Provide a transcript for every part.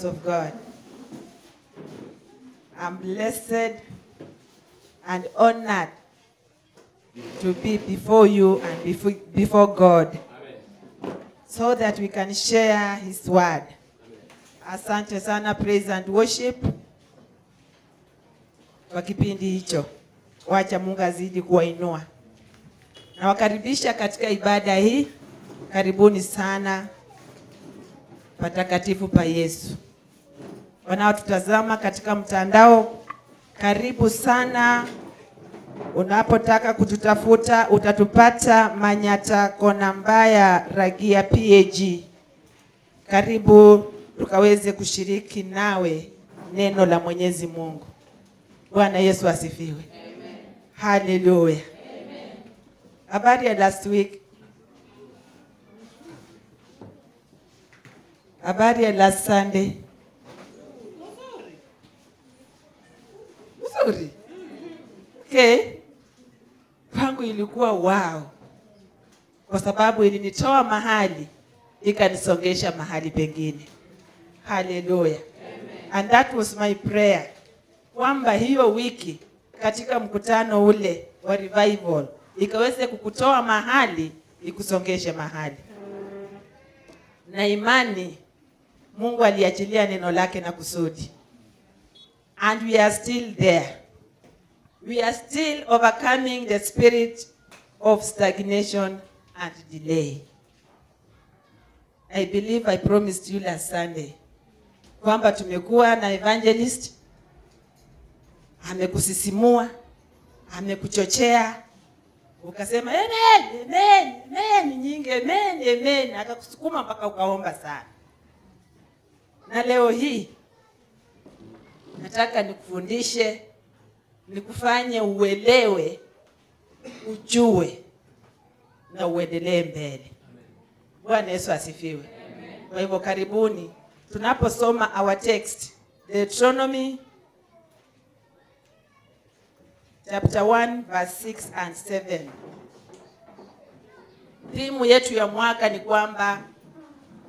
house of God. I'm blessed and honored to be before you and before, before God Amen. so that we can share His word. Asante sana praise and worship kwa kipindi hicho. Wacha Mungu azidi kuwainua. Nawakaribisha katika ibada hii. Karibuni sana patakatifu pa Yesu. Wanaotutazama katika mtandao, karibu sana. Unapotaka kututafuta utatupata Manyata kona mbaya Ragia PAG. Karibu tukaweze kushiriki nawe neno la Mwenyezi Mungu. Bwana Yesu asifiwe. Haleluya. Habari ya last week. Habari ya last Sunday. Nzuri. Okay. Kwangu ilikuwa wow. Kwa sababu ilinitoa mahali ikanisongesha mahali pengine. Haleluya. And that was my prayer. Kwamba hiyo wiki katika mkutano ule wa revival ikaweze kukutoa mahali ikusongeshe mahali. Na imani Mungu aliachilia neno lake na kusudi. And we are still there. We are still overcoming the spirit of stagnation and delay. I believe I promised you last Sunday kwamba tumekuwa na evangelist amekusisimua, amekuchochea, ukasema amen, amen, amen nyingi, amen, amen, akakusukuma mpaka ukaomba sana. Na leo hii nataka nikufundishe, nikufanye uelewe, ujue na uendelee mbele. Bwana Yesu asifiwe. Kwa hivyo karibuni tunaposoma our text Deuteronomy chapter 1 verse 6 and 7. Thimu yetu ya mwaka ni kwamba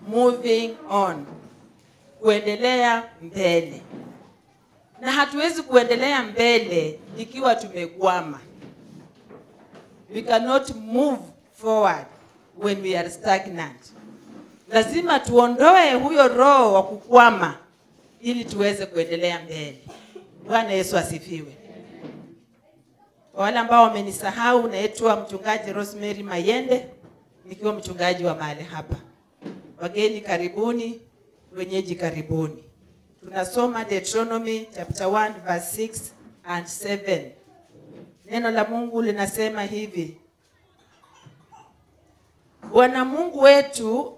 moving on, kuendelea mbele, na hatuwezi kuendelea mbele ikiwa tumekwama. We cannot move forward when we are stagnant. Lazima tuondoe huyo roho wa kukwama ili tuweze kuendelea mbele. Bwana Yesu asifiwe. Kwa wale ambao wamenisahau, naitwa mchungaji Rosemary Mayende, nikiwa mchungaji wa mahali hapa. Wageni karibuni, wenyeji karibuni. Tunasoma Deuteronomy chapter 1 verse 6 and 7. Neno la Mungu linasema hivi: Bwana Mungu wetu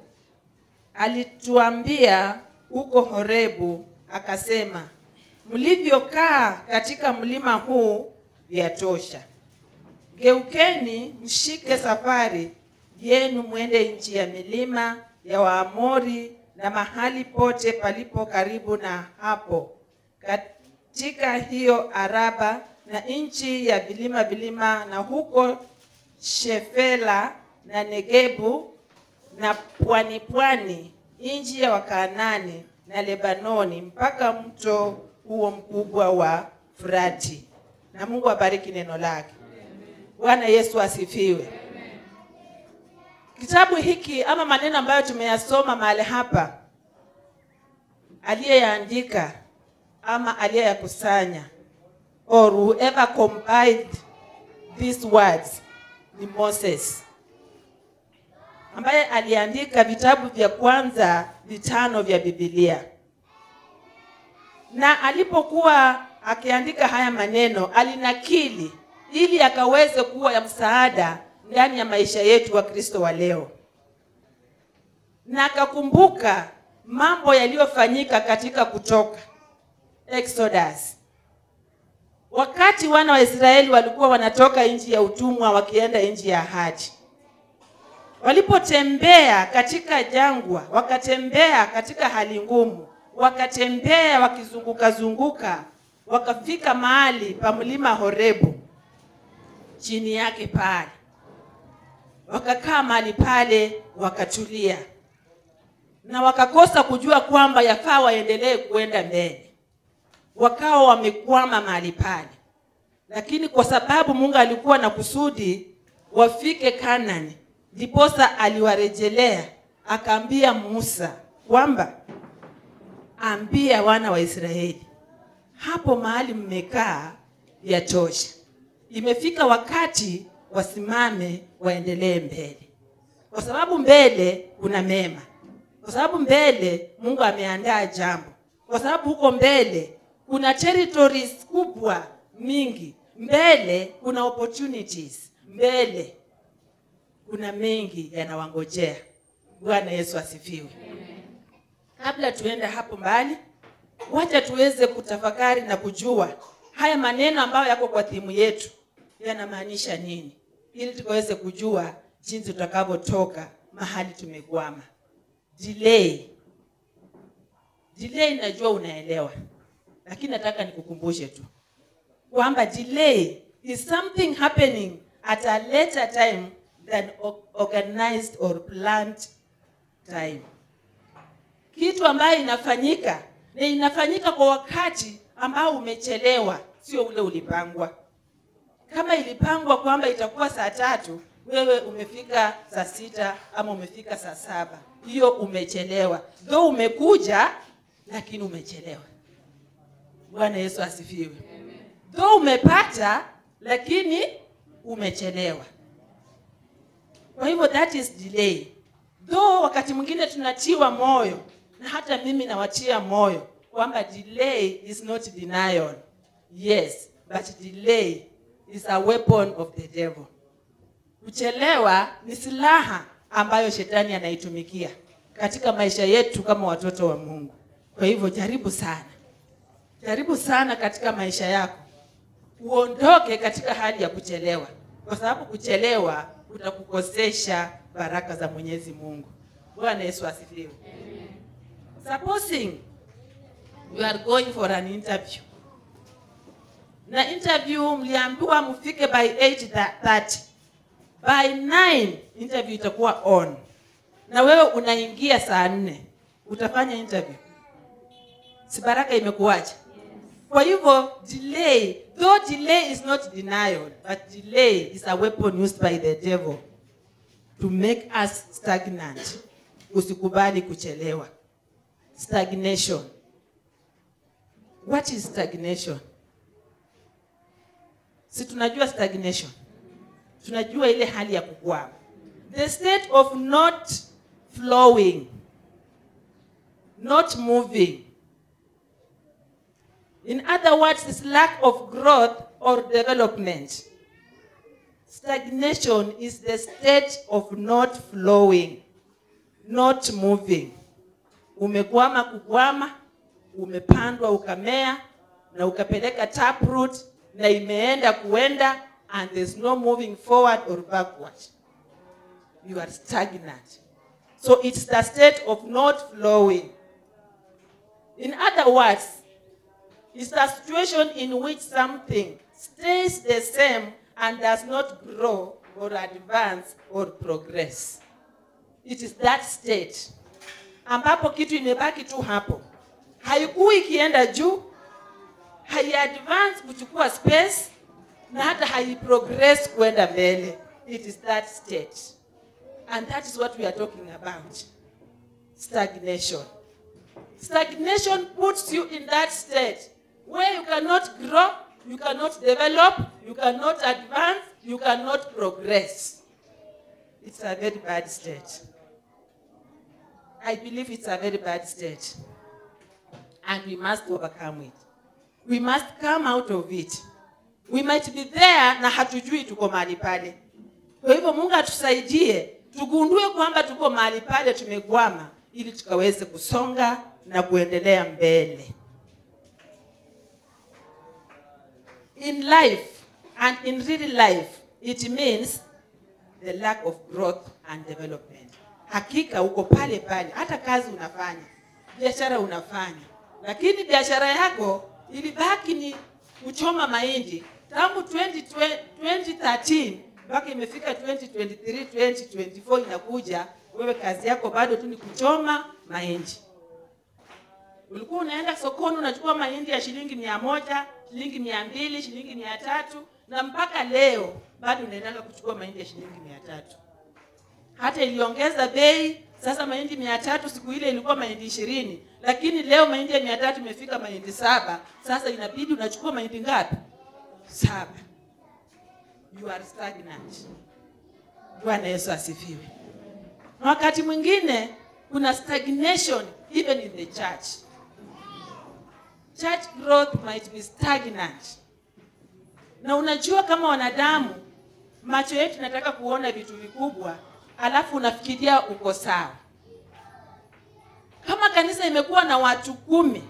alituambia huko Horebu, akasema, mlivyokaa katika mlima huu vyatosha. Geukeni mshike safari yenu, mwende nchi ya milima ya Waamori na mahali pote palipo karibu na hapo, katika hiyo Araba na nchi ya vilima vilima, na huko Shefela na Negebu na pwani pwani, nchi ya Wakaanani na Lebanoni, mpaka mto huo mkubwa wa Frati. Na Mungu abariki neno lake. Bwana Yesu asifiwe. Kitabu hiki ama maneno ambayo tumeyasoma mahali hapa, aliyeyaandika ama aliyeyakusanya or whoever compiled these words ni Moses ambaye aliandika vitabu vya kwanza vitano vya Biblia. Na alipokuwa akiandika haya maneno, alinakili ili akaweze kuwa ya msaada ndani ya maisha yetu wa Kristo wa leo, na akakumbuka mambo yaliyofanyika katika Kutoka, Exodus, wakati wana wa Israeli walikuwa wanatoka nchi ya utumwa wakienda nchi ya ahadi. Walipotembea katika jangwa, wakatembea katika hali ngumu, wakatembea wakizunguka zunguka, wakafika mahali pa mlima Horebu, chini yake pale wakakaa mahali pale wakatulia. Na wakakosa kujua kwamba yafaa waendelee kuenda mbele. Wakawa wamekwama mahali pale. Lakini kwa sababu mungu alikuwa na kusudi wafike kanani ndiposa aliwarejelea akaambia musa kwamba ambia wana wa israeli hapo mahali mmekaa yatosha. Imefika wakati wasimame waendelee mbele. Kwa sababu mbele kuna mema. Kwa sababu mbele mungu ameandaa jambo. Kwa sababu huko mbele kuna territories kubwa mingi. Mbele kuna opportunities. Mbele kuna mengi yanawangojea. Bwana yesu asifiwe. Kabla tuende hapo mbali wacha tuweze kutafakari na kujua haya maneno ambayo yako kwa timu yetu yanamaanisha nini ili tukaweze kujua jinsi tutakavyotoka mahali tumekwama. Delay. Delay najua unaelewa lakini nataka nikukumbushe tu kwamba delay is something happening at a later time than organized or planned time. Kitu ambayo inafanyika na inafanyika kwa wakati ambao umechelewa sio ule ulipangwa kama ilipangwa kwamba itakuwa saa tatu wewe umefika saa sita ama umefika saa saba. Hiyo umechelewa. Tho umekuja lakini umechelewa. Bwana yesu asifiwe. Tho umepata lakini umechelewa. Kwa hivyo that is delay. Though wakati mwingine tunatiwa moyo na hata mimi nawatia moyo kwamba delay is not denial. Yes but delay is a weapon of the devil. Kuchelewa ni silaha ambayo shetani anaitumikia katika maisha yetu kama watoto wa mungu. Kwa hivyo jaribu sana. Jaribu sana katika maisha yako. Uondoke katika hali ya kuchelewa. Kwa sababu kuchelewa kutakukosesha baraka za mwenyezi mungu. Bwana yesu asifiwe. Supposing you are going for an interview na interview mliambiwa mfike by 8:30 by 9 interview itakuwa on. Na wewe unaingia saa nne. Utafanya interview. Si baraka imekuacha kwa hivyo delay though delay is not denial but delay is a weapon used by the devil to make us stagnant. Usikubali kuchelewa. Stagnation. What is stagnation si tunajua stagnation tunajua ile hali ya kukwama the state of not flowing not moving. In other words it's lack of growth or development. Stagnation is the state of not flowing not moving. Umekwama kukwama umepandwa ukamea na ukapeleka taproot na imeenda kuenda and there's no moving forward or backward. You are stagnant. So it's the state of not flowing. In other words it's a situation in which something stays the same and does not grow or advance or progress. It is that state. Ambapo kitu imebaki tu hapo. Haikui ikienda juu haiadvance kuchukua space na hata haiprogress kwenda mbele. It is that state and that is what we are talking about. Stagnation. Stagnation puts you in that state where you cannot grow you cannot develop you cannot advance you cannot progress. It's a very bad state i believe it's a very bad state and we must overcome it we must come out of it. We might be there na hatujui tuko mahali pale. Kwa hivyo mungu atusaidie tugundue kwamba tuko mahali pale tumekwama ili tukaweze kusonga na kuendelea mbele. In life and in real life it means the lack of growth and development. Hakika uko pale pale hata kazi unafanya biashara unafanya lakini biashara yako ilibaki ni kuchoma mahindi. Tangu 20, 2013 mpaka imefika 2023 2024 inakuja wewe kazi yako bado tu ni kuchoma mahindi. Ulikuwa unaenda sokoni unachukua mahindi ya shilingi mia moja shilingi mia mbili shilingi mia tatu na mpaka leo bado unaendaga kuchukua mahindi ya shilingi mia tatu. Hata iliongeza bei sasa mahindi mia tatu siku ile ilikuwa mahindi ishirini lakini leo mahindi ya mia tatu imefika mahindi saba. Sasa inabidi unachukua mahindi ngapi? Saba. You are stagnant. Bwana yesu asifiwe. Wakati mwingine kuna stagnation even in the church. Church growth might be stagnant. Na unajua kama wanadamu macho yetu nataka kuona vitu vikubwa alafu unafikiria uko sawa. Kama kanisa imekuwa na watu kumi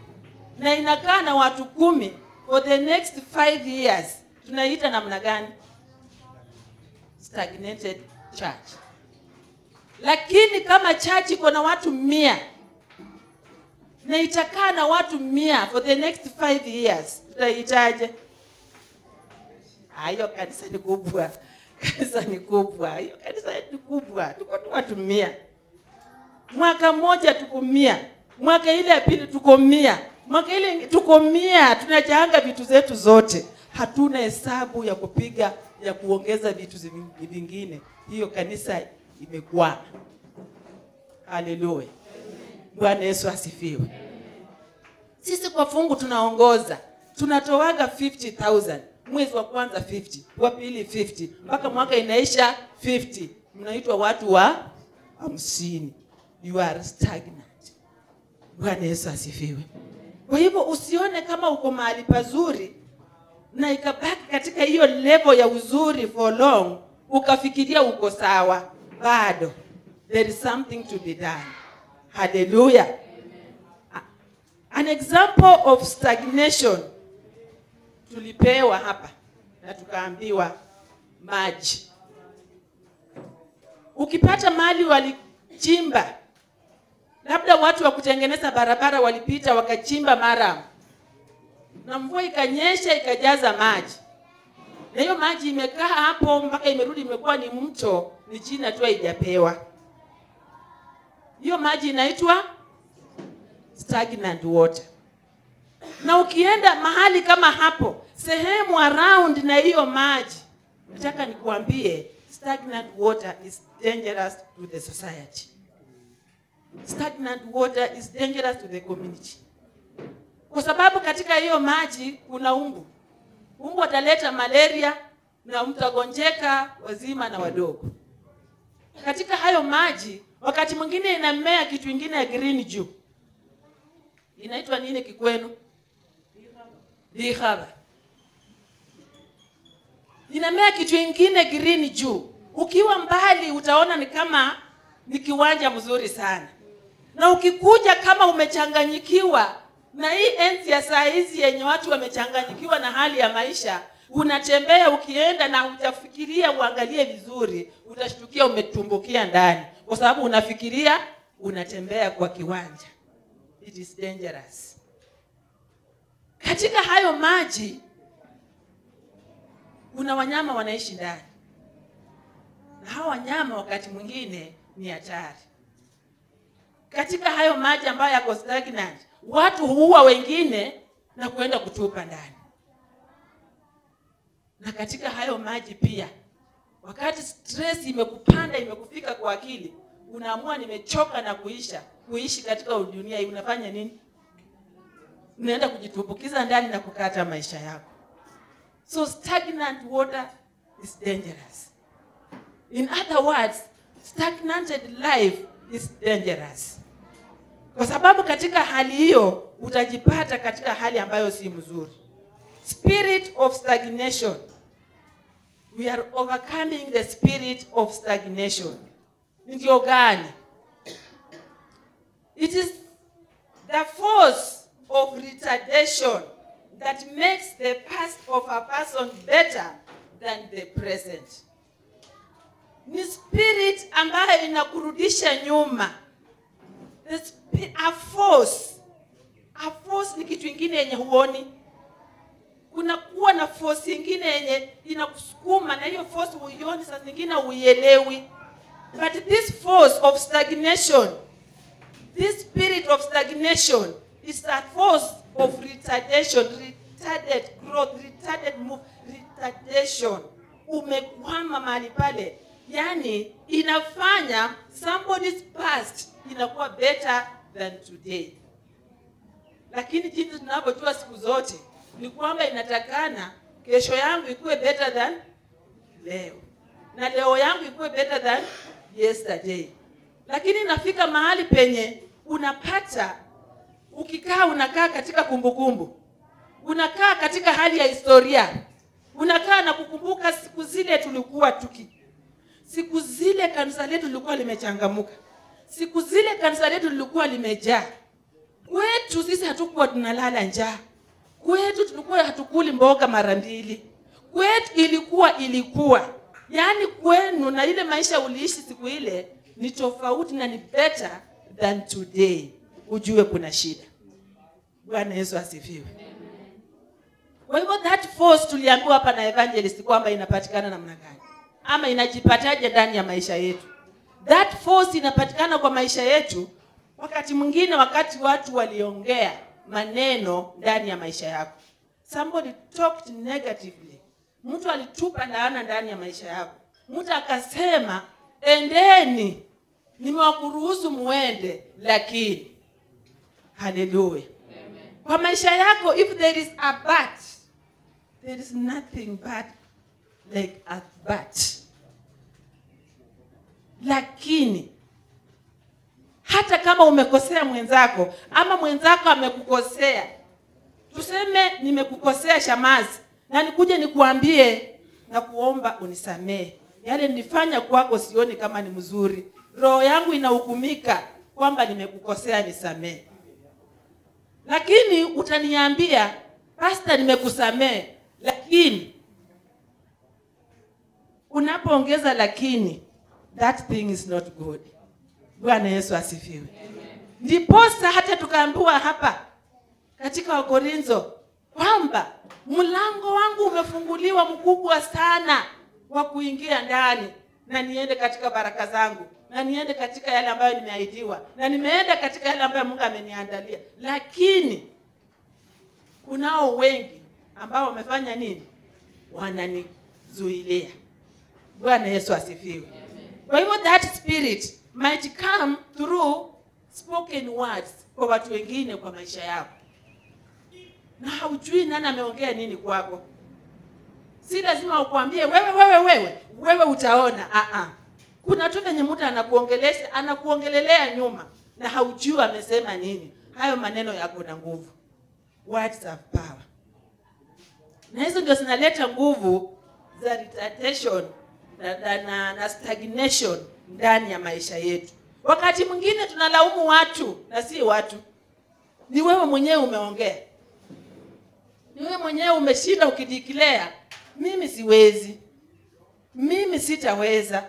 na inakaa na watu kumi for the next five years tunaiita namna gani? Stagnated church. Lakini kama church iko na watu mia na itakaa na watu mia for the next five years tutahitaje Hayo kanisa ni kubwa kanisa ni kubwa. Hiyo kanisa ni kubwa. Tuko tu watu mia. Mwaka mmoja tuko mia. Mwaka ile ya pili tuko mia. Mwaka ile tuko mia. Tunachanga vitu zetu zote. Hatuna hesabu ya kupiga ya kuongeza vitu vingine. Hiyo kanisa imekuwa. haleluya bwana yesu asifiwe. Sisi kwa fungu tunaongoza. Tunatoaga 50000 mwezi wa kwanza 50 wa pili 50 mpaka mwaka inaisha 50 mnaitwa watu wa hamsini. You are stagnant. Bwana yesu asifiwe. Kwa hivyo usione kama uko mahali pazuri na ikabaki katika hiyo level ya uzuri for long ukafikiria uko sawa. Bado there is something to be done. Hallelujah. an example of stagnation tulipewa hapa na tukaambiwa maji. Ukipata mali walichimba labda watu wa kutengeneza barabara walipita wakachimba mara. Na mvua ikanyesha ikajaza maji. Na hiyo maji imekaa hapo mpaka imerudi imekuwa ni mto ni jina tu haijapewa. Hiyo maji inaitwa stagnant water. Na ukienda mahali kama hapo sehemu around na hiyo maji. Nataka nikuambie stagnant water is dangerous to the society. Stagnant water is dangerous to the community. Kwa sababu katika hiyo maji kuna umbu umbu ataleta malaria na mtagonjeka wazima na wadogo. Katika hayo maji wakati mwingine inamea kitu ingine ya green juu. Inaitwa nini kikwenu? Lihaba inamea kitu ingine green juu. Ukiwa mbali utaona ni kama ni kiwanja mzuri sana. Na ukikuja kama umechanganyikiwa na hii enzi ya saa hizi yenye watu wamechanganyikiwa na hali ya maisha unatembea ukienda na utafikiria uangalie vizuri utashtukia umetumbukia ndani. Kwa sababu unafikiria unatembea kwa kiwanja. It is dangerous. Katika hayo maji kuna wanyama wanaishi ndani. Na hawa wanyama wakati mwingine ni hatari. Katika hayo maji ambayo yako stagnant watu huua wengine na kwenda kutupa ndani. Na katika hayo maji pia wakati stress imekupanda imekufika kwa akili unaamua nimechoka na kuisha kuishi katika dunia hii unafanya nini? Unaenda kujitumbukiza ndani na kukata maisha yako so stagnant water is dangerous. In other words stagnated life is dangerous. Kwa sababu katika hali hiyo utajipata katika hali ambayo si mzuri. Spirit of stagnation. We are overcoming the spirit of stagnation. Ndio gani? It is the force of retardation that makes the past of a person better than the present. Ni spirit ambayo inakurudisha nyuma. The spirit, a force. A force ni kitu ingine yenye huoni. Kuna kuwa na force ingine yenye inakusukuma na hiyo force huioni, saa zingine huielewi. but this force of stagnation this spirit of stagnation is a force of retardation retarded growth retarded move retardation. Umekwama mahali pale. Yani inafanya somebody's past inakuwa better than today. Lakini jinsi tunavyojua siku zote ni kwamba inatakana kesho yangu ikuwe better than leo. Na leo yangu ikuwe better than yesterday. Lakini inafika mahali penye unapata ukikaa unakaa katika kumbukumbu. Kumbu. unakaa katika hali ya historia. Unakaa na kukumbuka siku zile tulikuwa tuki. Siku zile kanisa letu lilikuwa limechangamuka siku zile kanisa letu lilikuwa limejaa. Kwetu sisi hatukuwa tunalala njaa. Kwetu tulikuwa hatukuli mboga mara mbili. Kwetu ilikuwa ilikuwa. Yaani kwenu na ile maisha uliishi siku ile ni tofauti na ni better than today ujue kuna shida. Bwana yesu asifiwe. Kwa hivyo that force tuliambiwa hapa na evangelist kwamba inapatikana namna gani? Ama inajipataje ndani ya maisha yetu? That force inapatikana kwa maisha yetu wakati mwingine wakati watu waliongea maneno ndani ya maisha yako. Somebody talked negatively. Mtu alitupa laana ndani ya maisha yako. Mtu akasema endeni nimewakuruhusu muende lakini haleluya kwa maisha yako if there is a but there is nothing but like a but. Lakini hata kama umekosea mwenzako ama mwenzako amekukosea tuseme nimekukosea shamazi na nikuje nikuambie na kuomba unisamehe. Yale nilifanya kwako sioni kama ni mzuri. Roho yangu inahukumika kwamba nimekukosea nisamehe lakini utaniambia pasta nimekusamehe. Lakini unapoongeza lakini that thing is not good. Bwana yesu asifiwe. Ndiposa hata tukaambiwa hapa katika wakorintho kwamba mlango wangu umefunguliwa mkubwa sana wa kuingia ndani na niende katika baraka zangu na niende katika yale ambayo nimeahidiwa. Na nimeenda katika yale ambayo mungu ameniandalia. Lakini kunao wengi ambao wamefanya nini? Wananizuilia. Bwana yesu asifiwe. Kwa hivyo that spirit might come through spoken words kwa watu wengine kwa maisha yako na haujui nani ameongea nini kwako. Si lazima ukwambie wewe wewe wewe wewe utaona. Uh-uh. Kuna tu venye mtu anakuongelesha anakuongelelea nyuma na haujui amesema nini. Hayo maneno yako na nguvu. Words have power. Na hizo ndio zinaleta nguvu za retardation na, na, na, na stagnation ndani ya maisha yetu. Wakati mwingine tunalaumu watu na si watu. Ni wewe mwenyewe umeongea. Ni wewe mwenyewe umeshinda ukidikilea mimi siwezi. Mimi sitaweza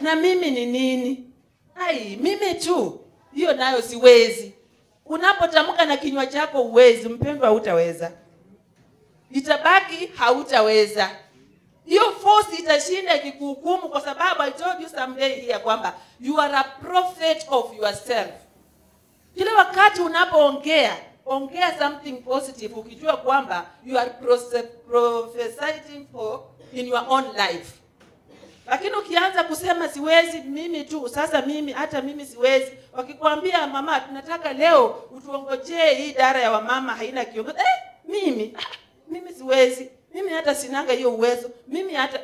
na mimi ni nini? Ai mimi tu. Hiyo nayo siwezi. Unapotamka na kinywa chako uwezi mpendwa hautaweza. Itabaki hautaweza. Hiyo force itashinda ikikuhukumu kwa sababu i told you someday here kwamba you are a prophet of yourself. Kila wakati unapoongea ongea something positive ukijua kwamba you are prophesying for in your own life lakini ukianza kusema siwezi mimi tu sasa mimi hata mimi siwezi. Wakikwambia mama tunataka leo utuongojee hii idara ya wamama haina kiongozi. Eh, mimi ah, mimi siwezi. Mimi hata sinanga hiyo uwezo. Mimi hata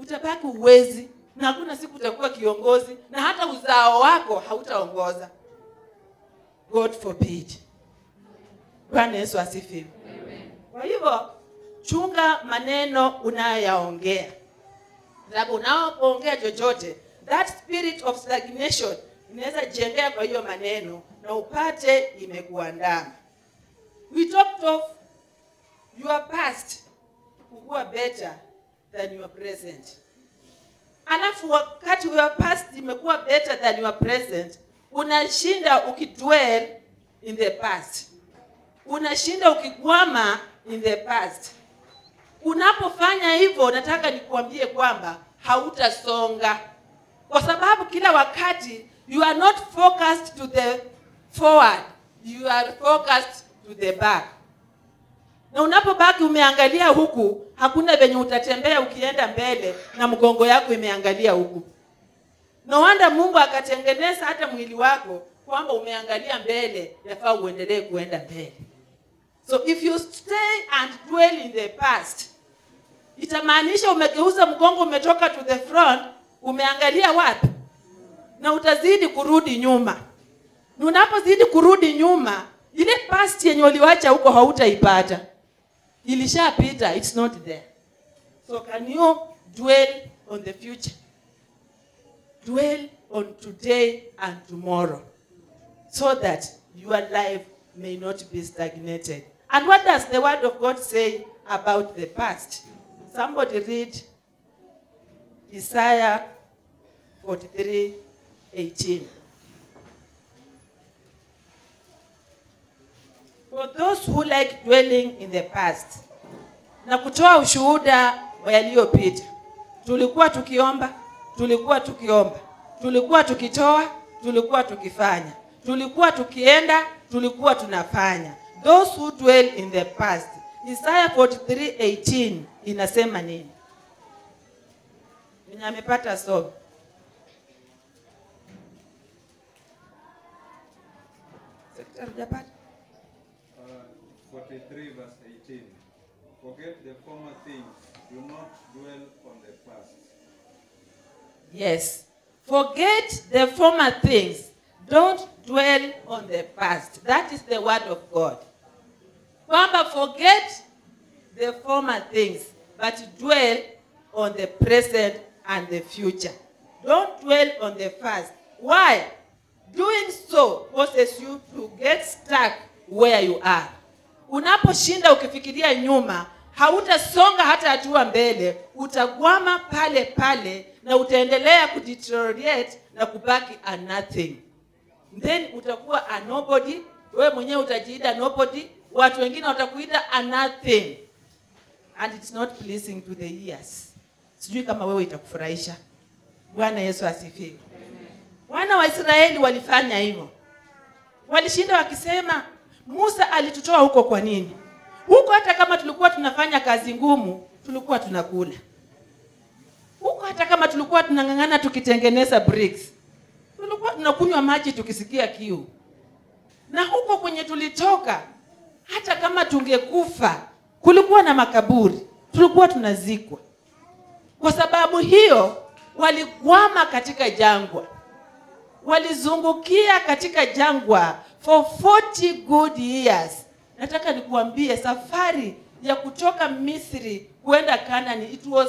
utabaki uwezi na hakuna siku utakuwa kiongozi na hata uzao wako hautaongoza. God forbid. Bwana yesu asifiwe. Kwa hivyo chunga maneno unayoyaongea sababu unapoongea chochote that spirit of stagnation inaweza jengea kwa hiyo maneno na upate imekuandama we talked of your past kukuwa better than your present. Alafu wakati your past imekuwa better than your present unashinda ukidwell in the past. Unashinda ukikwama in the past unapofanya hivyo nataka nikuambie kwamba hautasonga. Kwa sababu kila wakati you are not focused to the forward you are focused to the back. Na unapobaki umeangalia huku hakuna venye utatembea ukienda mbele na mgongo yako imeangalia huku. No wonder mungu akatengeneza hata mwili wako kwamba umeangalia mbele yafaa uendelee kuenda mbele. So if you stay and dwell in the past itamaanisha umegeuza mgongo umetoka to the front umeangalia wapi? Na utazidi kurudi nyuma. Na unapozidi kurudi nyuma ile past yenye uliwacha huko hautaipata. Ilishapita it's not there. So can you dwell on the future? Dwell on today and tomorrow. So that your life may not be stagnated. And what does the word of god say about the past somebody read isaiah 43 18 For those who like dwelling in the past na kutoa ushuhuda wa yaliyopita. Tulikuwa tukiomba, tulikuwa tukiomba, tulikuwa tukitoa, tulikuwa tukifanya, tulikuwa tukienda, tulikuwa tunafanya. Those who dwell in the past. Isaiah 43:18 inasema nini? Mwenye amepata somo. Uh, 43 verse 18. Forget the former things, do not dwell on the past. Yes. Forget the former things. Don't dwell on the past. That is the word of God. Kwamba forget the former things, but dwell on the present and the future. Don't dwell on the past. Why? Doing so causes you to get stuck where you are. Unaposhinda ukifikiria nyuma, hautasonga hata hatua mbele, utagwama pale pale na utaendelea kudeteriorate na kubaki a nothing. Then utakuwa a nobody, wewe mwenyewe utajiita nobody, watu wengine watakuita anathem. And it's not pleasing to the ears. Sijui kama wewe itakufurahisha. Bwana Yesu asifiwe. Wana wa Israeli walifanya hivyo, walishinda wakisema, Musa alitutoa huko kwa nini? Huko hata kama tulikuwa tunafanya kazi ngumu, tulikuwa tunakula huko, hata kama tulikuwa tunang'ang'ana tukitengeneza bricks, tulikuwa tunakunywa maji tukisikia kiu, na huko kwenye tulitoka, hata kama tungekufa, kulikuwa na makaburi, tulikuwa tunazikwa. Kwa sababu hiyo walikwama katika jangwa walizungukia katika jangwa for 40 good years. Nataka nikuambie safari ya kutoka Misri kwenda Kanani it was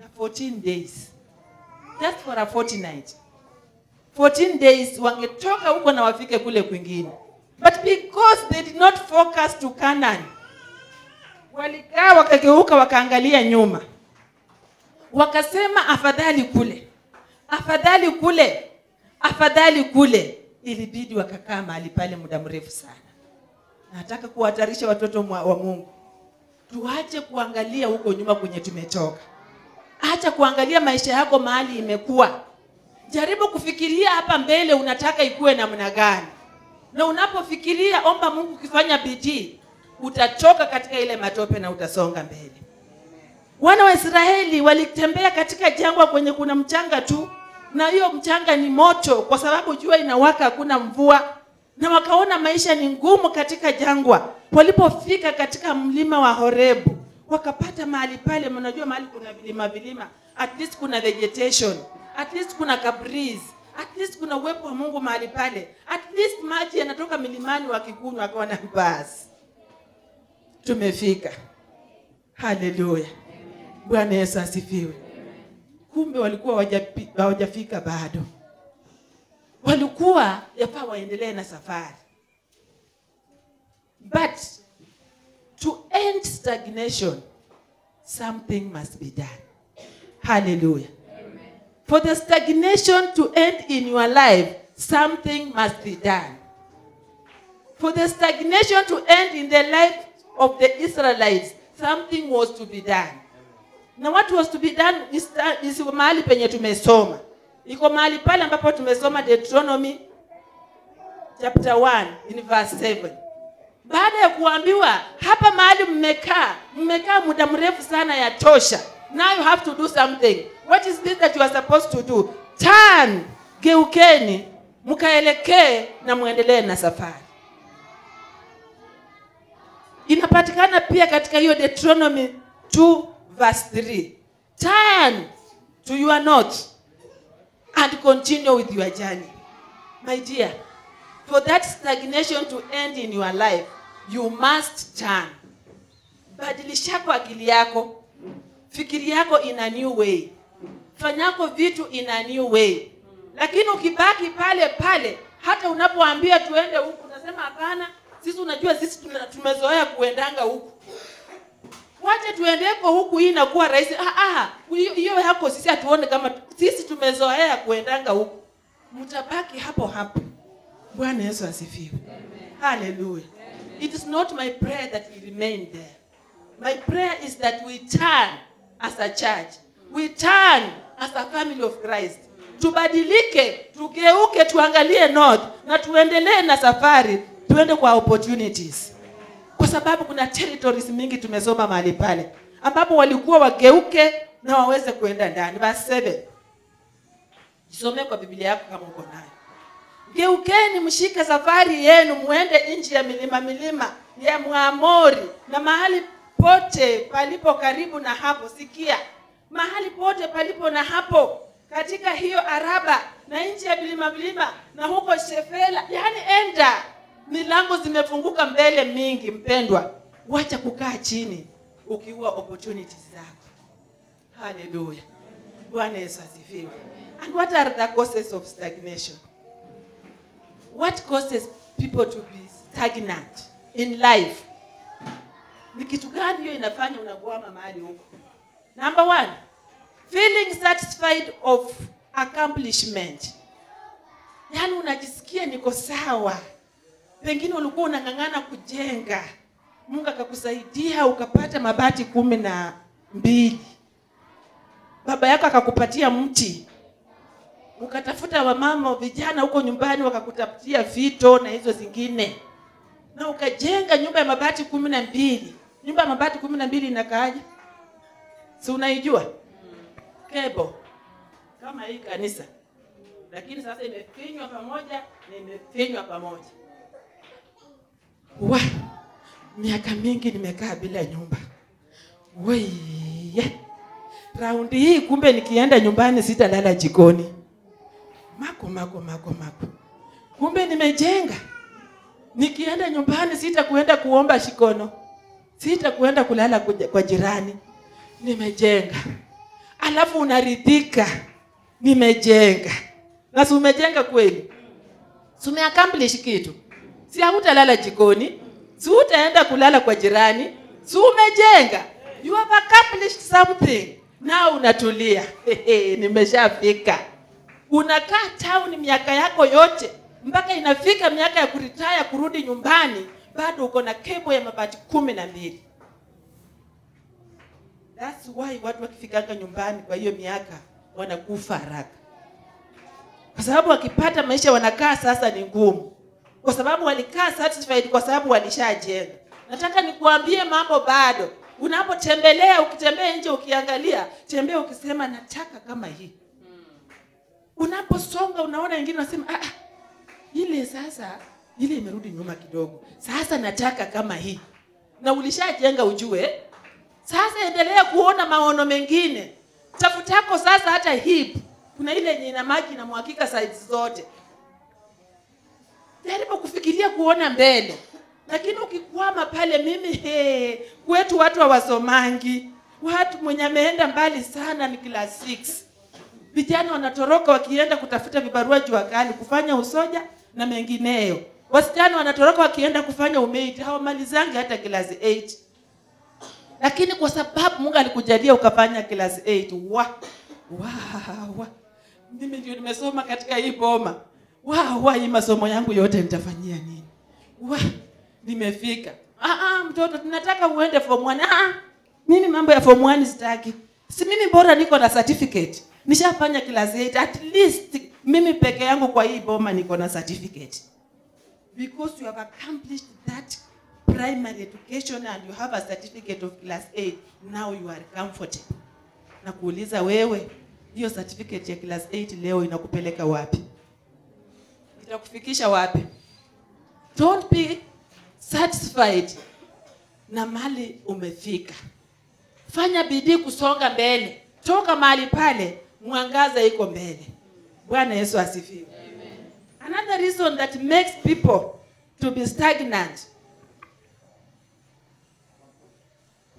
ya 14 days. Just for a fortnight. 14 days wangetoka huko na wafike kule kwingine. But because they did not focus to Canaan. Walikaa wakageuka wakaangalia nyuma. Wakasema afadhali kule afadhali kule, afadhali kule. Ilibidi wakakaa mahali pale muda mrefu sana. Nataka kuhatarisha watoto wa Mungu, tuache kuangalia huko nyuma kwenye tumetoka. Acha kuangalia maisha yako mahali imekuwa. Jaribu kufikiria hapa mbele, unataka ikuwe namna gani, na unapofikiria, omba Mungu, ukifanya bidii utachoka katika ile matope na utasonga mbele. Wana wa Israeli walitembea katika jangwa kwenye kuna mchanga tu, na hiyo mchanga ni moto, kwa sababu jua inawaka, hakuna mvua, na wakaona maisha ni ngumu katika jangwa. Walipofika katika mlima wa Horebu, wakapata mahali pale, mnajua mahali kuna vilima vilima, at least kuna vegetation, at least kuna kabreeze, at least kuna uwepo wa Mungu mahali pale, at least maji yanatoka milimani, wakikunywa wakaona basi tumefika. Haleluya. Bwana Yesu asifiwe. Kumbe walikuwa hawajafika bado, walikuwa yafaa waendelee na safari, but to end stagnation something must be done. Hallelujah. For the stagnation to end in your life, something must be done. For the stagnation to end in the life of the Israelites, something was to be done. Na what was to be done is, mahali penye tumesoma. Iko mahali pale ambapo tumesoma deuteronomy chapter 1 in verse 7 baada ya kuambiwa hapa mahali mmekaa mmekaa muda mrefu sana ya tosha. Now you have to do something what is this that you are supposed to do? Turn geukeni mkaelekee na mwendelee na safari. Inapatikana pia katika hiyo deuteronomy 2 verse 3 turn to your north and continue with your journey. My dear for that stagnation to end in your life you must turn. Badilisha kwa akili yako. Fikiri yako in a new way fanyako vitu in a new way. Lakini ukibaki pale pale hata unapoambia tuende huku unasema hapana sisi unajua sisi tumezoea kuendanga huku. Wache tuendeko huku hii inakuwa rahisi. Ah, ah, hiyo yako sisi hatuone kama sisi tumezoea kuendanga huku. Mtabaki hapo hapo. Bwana yesu asifiwe. Haleluya it is not my prayer that we remain there. My prayer is that we turn as a church we turn as a family of christ. Tubadilike tugeuke tuangalie north na tuendelee na safari tuende kwa opportunities. Kwa sababu kuna territories mingi tumesoma mahali pale ambapo walikuwa wageuke na waweze kuenda ndani. Verse 7 jisomee kwa biblia yako kama uko nayo. Geukeni mshike safari yenu muende nchi ya milima milima ya mwamori na mahali pote palipo karibu na hapo. Sikia mahali pote palipo na hapo katika hiyo araba na nchi ya vilima vilima na huko shefela. Yani enda. Milango zimefunguka mbele mingi mpendwa. Wacha kukaa chini ukiua opportunities zako. Haleluya. Bwana yesu asifiwe. And what are the causes of stagnation? What causes people to be stagnant in life? Ni kitu gani hiyo inafanya unakwama mahali huko number one feeling satisfied of accomplishment. Yaani unajisikia niko sawa. Pengine ulikuwa unang'ang'ana kujenga. Mungu akakusaidia ukapata mabati kumi na mbili. Baba yako akakupatia mti. Ukatafuta wamama vijana huko nyumbani wakakutafutia vito na hizo zingine. Na ukajenga nyumba ya mabati kumi na mbili. Nyumba ya mabati kumi na mbili inakaaje si unaijua? Kebo kama hii kanisa. Lakini sasa imefinywa pamoja na imefinywa pamoja. Wa miaka mingi nimekaa bila nyumba. Weye raundi hii kumbe nikienda nyumbani sitalala jikoni. Mako mako mako mako kumbe nimejenga. Nikienda nyumbani sita kuenda kuomba shikono. Sita kuenda kulala kwa jirani nimejenga. Alafu unaridhika. Nimejenga. Na si umejenga kweli? Si umeaccomplish kitu? Si hautalala jikoni? Si utaenda kulala kwa jirani? Si umejenga? You have accomplished something. Na unatulia. Nimeshafika. Unakaa town miaka yako yote mpaka inafika miaka ya kuritaya kurudi nyumbani bado uko na kebo ya mabati kumi na mbili That's why watu wakifikanga nyumbani kwa hiyo miaka wanakufa haraka, kwa sababu wakipata maisha wanakaa sasa ni ngumu, kwa sababu walikaa satisfied, kwa sababu walishajenga. Nataka nikuambie mambo bado. Unapotembelea, ukitembea nje, ukiangalia, tembea ukisema nataka kama hii. Unaposonga unaona wengine wanasema ah, ah, ile sasa ile imerudi nyuma kidogo, sasa nataka kama hii, na ulishajenga ujue sasa endelea kuona maono mengine. Tafutako sasa hata hip. Kuna ile yenye ina maji na mwakika sides zote. Jaribu kufikiria kuona mbele. Lakini ukikwama pale mimi he, kwetu watu hawasomangi. Watu mwenye ameenda mbali sana ni class 6. Vijana wanatoroka wakienda kutafuta vibarua jua kali kufanya usoja na mengineyo. Wasichana wanatoroka wakienda kufanya umeiti hawamalizangi hata class 8 lakini kwa sababu Mungu alikujalia ukafanya class 8 wa wa wa. Mimi ndio nimesoma katika hii boma. Wa wa hii masomo yangu yote nitafanyia nini? Wa nimefika. Ah ah mtoto tunataka uende form 1 ah mimi mambo ya form 1 sitaki. Si mimi bora niko na certificate? Nishafanya class 8 at least mimi peke yangu kwa hii boma niko na certificate. Because you have accomplished that primary education and you have a certificate of class A, now you are comfortable. Na kuuliza wewe hiyo certificate ya class 8 leo inakupeleka wapi? Itakufikisha wapi? Don't be satisfied na mali umefika. Fanya bidii kusonga mbele. Toka mali pale mwangaza iko mbele. Bwana yesu asifiwe. Another reason that makes people to be stagnant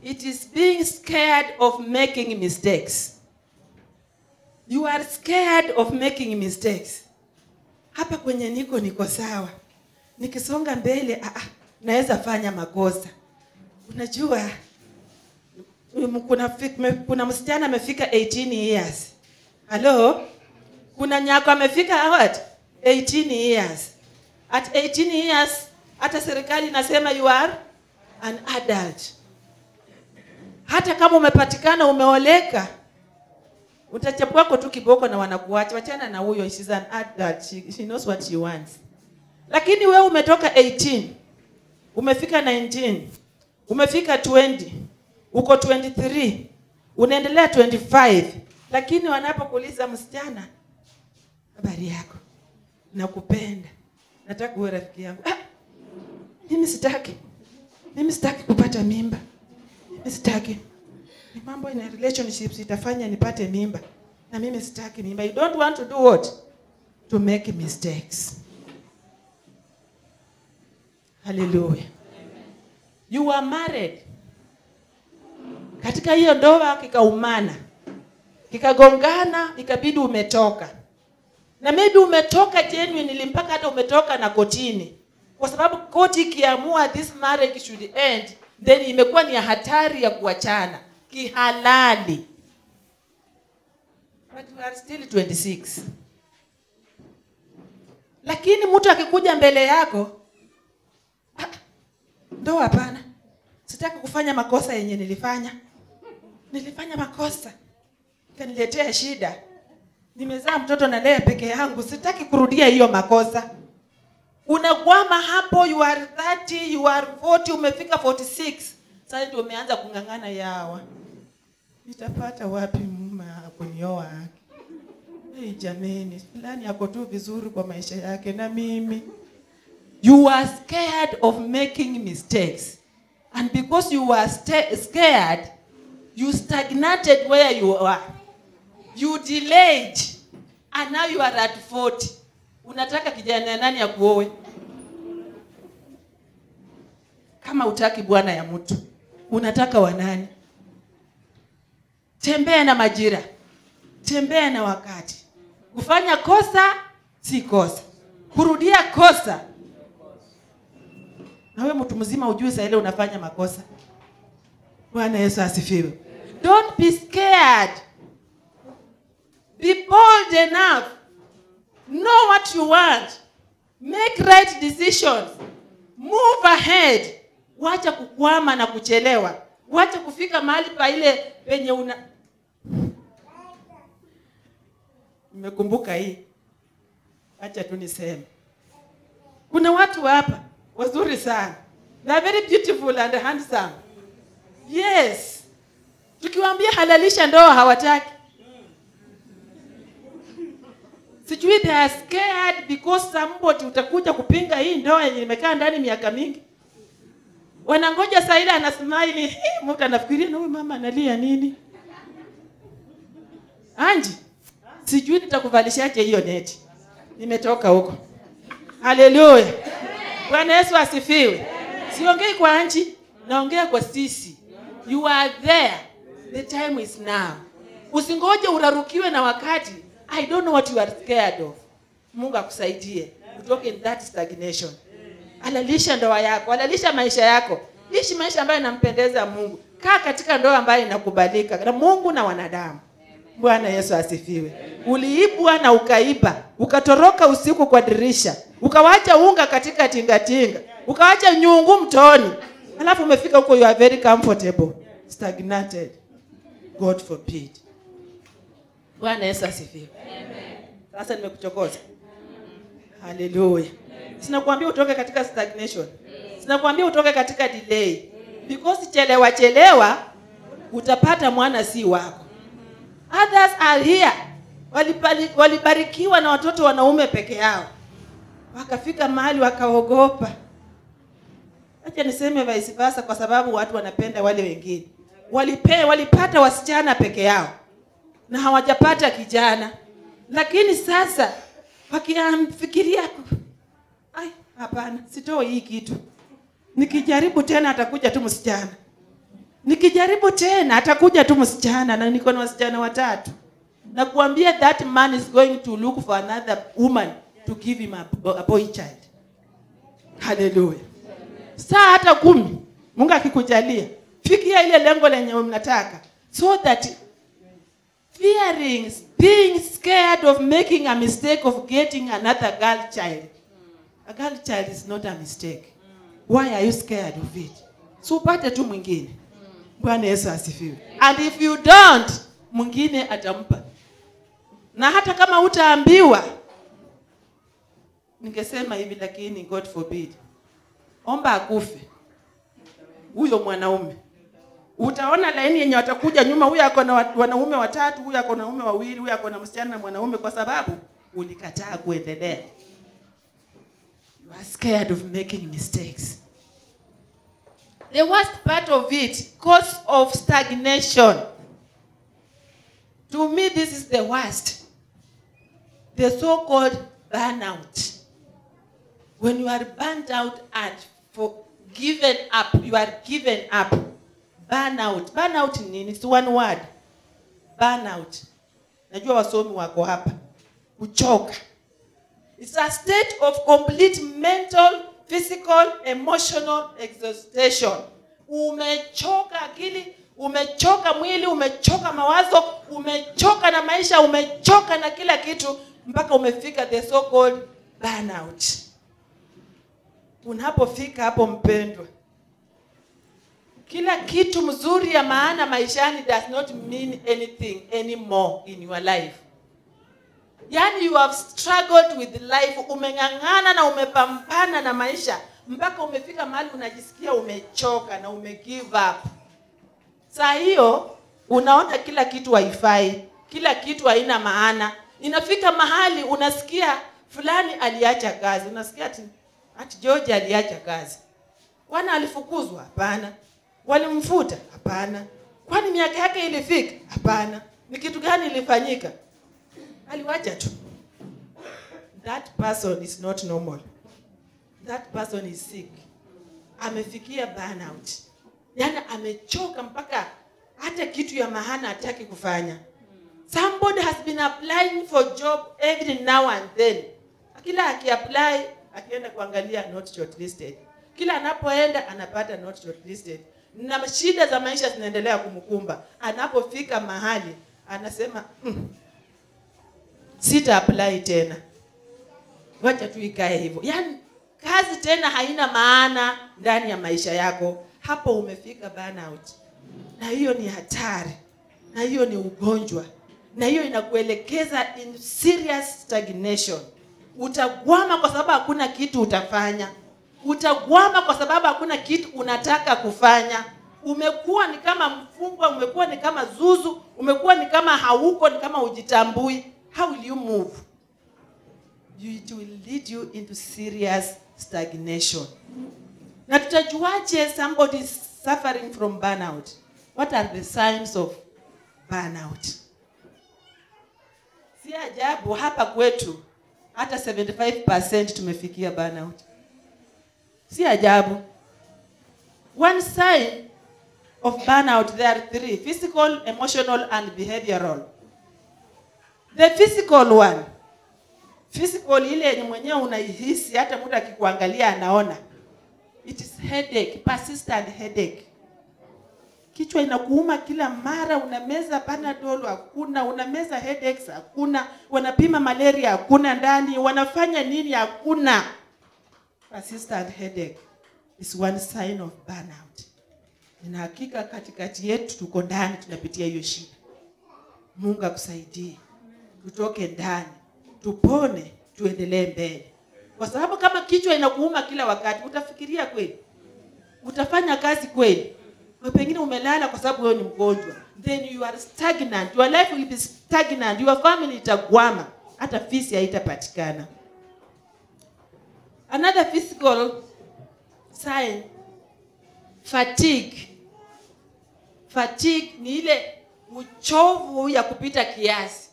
it is being scared of making mistakes. You are scared of making mistakes. Hapa kwenye niko niko sawa. Nikisonga mbele ah, ah, naweza fanya makosa. Unajua kuna, kuna msichana amefika 18 years. Hello? kuna nyako amefika what? 18 years. At 18 years hata serikali inasema you are an adult hata kama umepatikana umeoleka utachapuako tu kiboko na wanakuacha. Wachana na huyo she's an adult she, she knows what she wants. Lakini wewe umetoka 18 umefika 19 umefika 20 uko 23 unaendelea 25 lakini wanapokuuliza msichana habari yako? Nakupenda. Nataka uwe rafiki yangu. Ah, mimi sitaki. Mimi sitaki kupata mimba sitaki. Ni mambo ina relationships itafanya nipate mimba. Na mimi sitaki mimba. You don't want to do what? To make mistakes. Haleluya you are married. Katika hiyo ndoa kikaumana kikagongana ikabidi umetoka. Na maybe umetoka genuinely mpaka hata umetoka na kotini. Kwa sababu koti ikiamua this marriage should end then imekuwa ni ya hatari ya kuachana. Kihalali. But we are still 26 lakini mtu akikuja mbele yako "Ah, ndo hapana. Sitaki kufanya makosa yenye nilifanya. Nilifanya makosa. Kaniletea shida. Nimezaa mtoto na lea peke yangu. Sitaki kurudia hiyo makosa unakwama hapo you are 30 you are 40 umefika 46 sasa ndio umeanza kung'ang'ana yawa. Nitapata wapi mume kunioa hey, jameni fulani ako tu vizuri kwa maisha yake na mimi. You are scared of making mistakes. And because you are scared you stagnated where you are. You delayed and now you are at 40 unataka kijana nani ya kuowe kama utaki bwana ya mtu unataka wanani tembea na majira tembea na wakati. Kufanya kosa si kosa. Kurudia kosa. Na wewe mtu mzima ujue saa ile unafanya makosa. Bwana yesu asifiwe. Don't be scared. Be bold enough know what you want. Make right decisions. Move ahead. Wacha kukwama na kuchelewa. Wacha kufika mahali pa ile penye una nimekumbuka hii. Acha tu niseme. Kuna watu hapa wazuri sana. They are very beautiful and handsome. Yes. Tukiwaambia halalisha ndoa hawataki sijui they are scared because somebody utakuja kupinga hii ndoa yenye imekaa ndani miaka mingi. Wanangoja saa ile anasmaili "Hii, mtu anafikiria na huyu mama analia nini? Anji sijui nitakuvalishaje hiyo neti nimetoka huko. Haleluya bwana yesu asifiwe. Siongei kwa anji naongea kwa sisi. You are there. The time is now. Usingoje urarukiwe na wakati i don't know what you are scared of. Mungu akusaidie. Utoke in that stagnation. Alalisha ndoa yako. Alalisha maisha yako. Ishi maisha ambayo inampendeza mungu. Kaa katika ndoa ambayo inakubalika. Na mungu na wanadamu. Bwana yesu asifiwe. Uliibwa na ukaiba. Ukatoroka usiku kwa dirisha. Ukawacha unga katika tingatinga. Ukawacha nyungu mtoni. Alafu umefika huko you are very comfortable. Stagnated. God forbid bwana yesu asifiwe. Sasa nimekuchokoza. Haleluya sinakuambia utoke katika stagnation. Sinakuambia utoke katika delay. Because chelewa chelewa utapata mwana si wako. Others are here. Walibarikiwa na watoto wanaume peke yao. Wakafika mahali wakaogopa. Acha niseme vice versa kwa sababu watu wanapenda wale wengine. Walipata wasichana peke yao na hawajapata kijana. Lakini sasa wakifikiria ai hapana sitoi hii kitu. Nikijaribu tena atakuja tu msichana. Nikijaribu tena atakuja tu msichana na niko na wasichana watatu. Na kuambia that man is going to look for another woman to give him a, a boy child. Haleluya saa hata kumi mungu akikujalia fikia ile lengo lenye mnataka so that fearing being scared of making a mistake of getting another girl child. A girl child is not a mistake. Why are you scared of it? So upate tu mwingine. Bwana yesu asifiwe. And if you don't mwingine atampa. Na hata kama utaambiwa ningesema hivi lakini god forbid. Omba akufe. Huyo mwanaume utaona laini yenye watakuja nyuma. Huyu ako na wanaume watatu huyu ako na wanaume wawili huyu ako na msichana na mwanaume kwa sababu ulikataa kuendelea. You are scared of making mistakes. The worst part of it cause of stagnation. To me this is the worst. The so-called burnout. When you are burnt out and for given up you are given up burnout. Burnout ni nini? It's one word. Burnout. Najua wasomi wako hapa. Kuchoka. It's a state of complete mental physical emotional exhaustion. Umechoka akili umechoka mwili umechoka mawazo umechoka na maisha umechoka na kila kitu mpaka umefika the so called burnout. Unapofika hapo mpendwa kila kitu mzuri ya maana maishani does not mean anything anymore in your life. Yaani you have struggled with life umeng'ang'ana na umepambana na maisha mpaka umefika mahali unajisikia umechoka na ume give up. Saa hiyo unaona kila kitu haifai kila kitu haina maana. Inafika mahali unasikia fulani aliacha kazi unasikia ati, ati george aliacha kazi. Wana alifukuzwa? Hapana walimfuta? Hapana. Kwani miaka yake ilifika? Hapana. Ni kitu gani ilifanyika? Aliwacha tu. That person is not normal. That person is sick. Amefikia burnout. Yaani amechoka mpaka hata kitu ya maana hataki kufanya. Somebody has been applying for job every now and then. Kila akiapply akienda kuangalia not shortlisted. Kila anapoenda anapata not shortlisted na shida za maisha zinaendelea kumkumba. Anapofika mahali anasema mm, sita apply tena. Wacha tu ikae hivyo. Yaani kazi tena haina maana ndani ya maisha yako. Hapo umefika burnout. Na hiyo ni hatari. Na hiyo ni ugonjwa. Na hiyo inakuelekeza in serious stagnation. Utagwama kwa sababu hakuna kitu utafanya utagwama kwa sababu hakuna kitu unataka kufanya. Umekuwa ni kama mfungwa umekuwa ni kama zuzu umekuwa ni kama hauko ni kama ujitambui how will you move? It will lead you into serious stagnation. Na tutajuaje somebody is suffering from burnout? What are the signs of burnout? Si ajabu hapa kwetu hata 75% tumefikia burnout si ajabu. One sign of burnout there are three physical emotional and behavioral. The physical one physical ile yenye mwenyewe unaihisi hata mtu akikuangalia anaona. It is headache persistent headache. Kichwa inakuuma kila mara unameza panadol hakuna unameza headaches hakuna wanapima malaria hakuna ndani wanafanya nini hakuna persistent headache is one sign of burnout. Nina hakika katikati yetu tuko ndani tunapitia hiyo shida. Mungu akusaidie, tutoke ndani, tupone, tuendelee mbele, kwa sababu kama kichwa inakuuma kila wakati, utafikiria kweli? Utafanya kazi kweli? Pengine umelala kwa sababu wewe ni mgonjwa, then you are stagnant, your life will be stagnant, your family itagwama, hata fisi haitapatikana. Another physical sign fatigue. Fatigue ni ile uchovu ya kupita kiasi.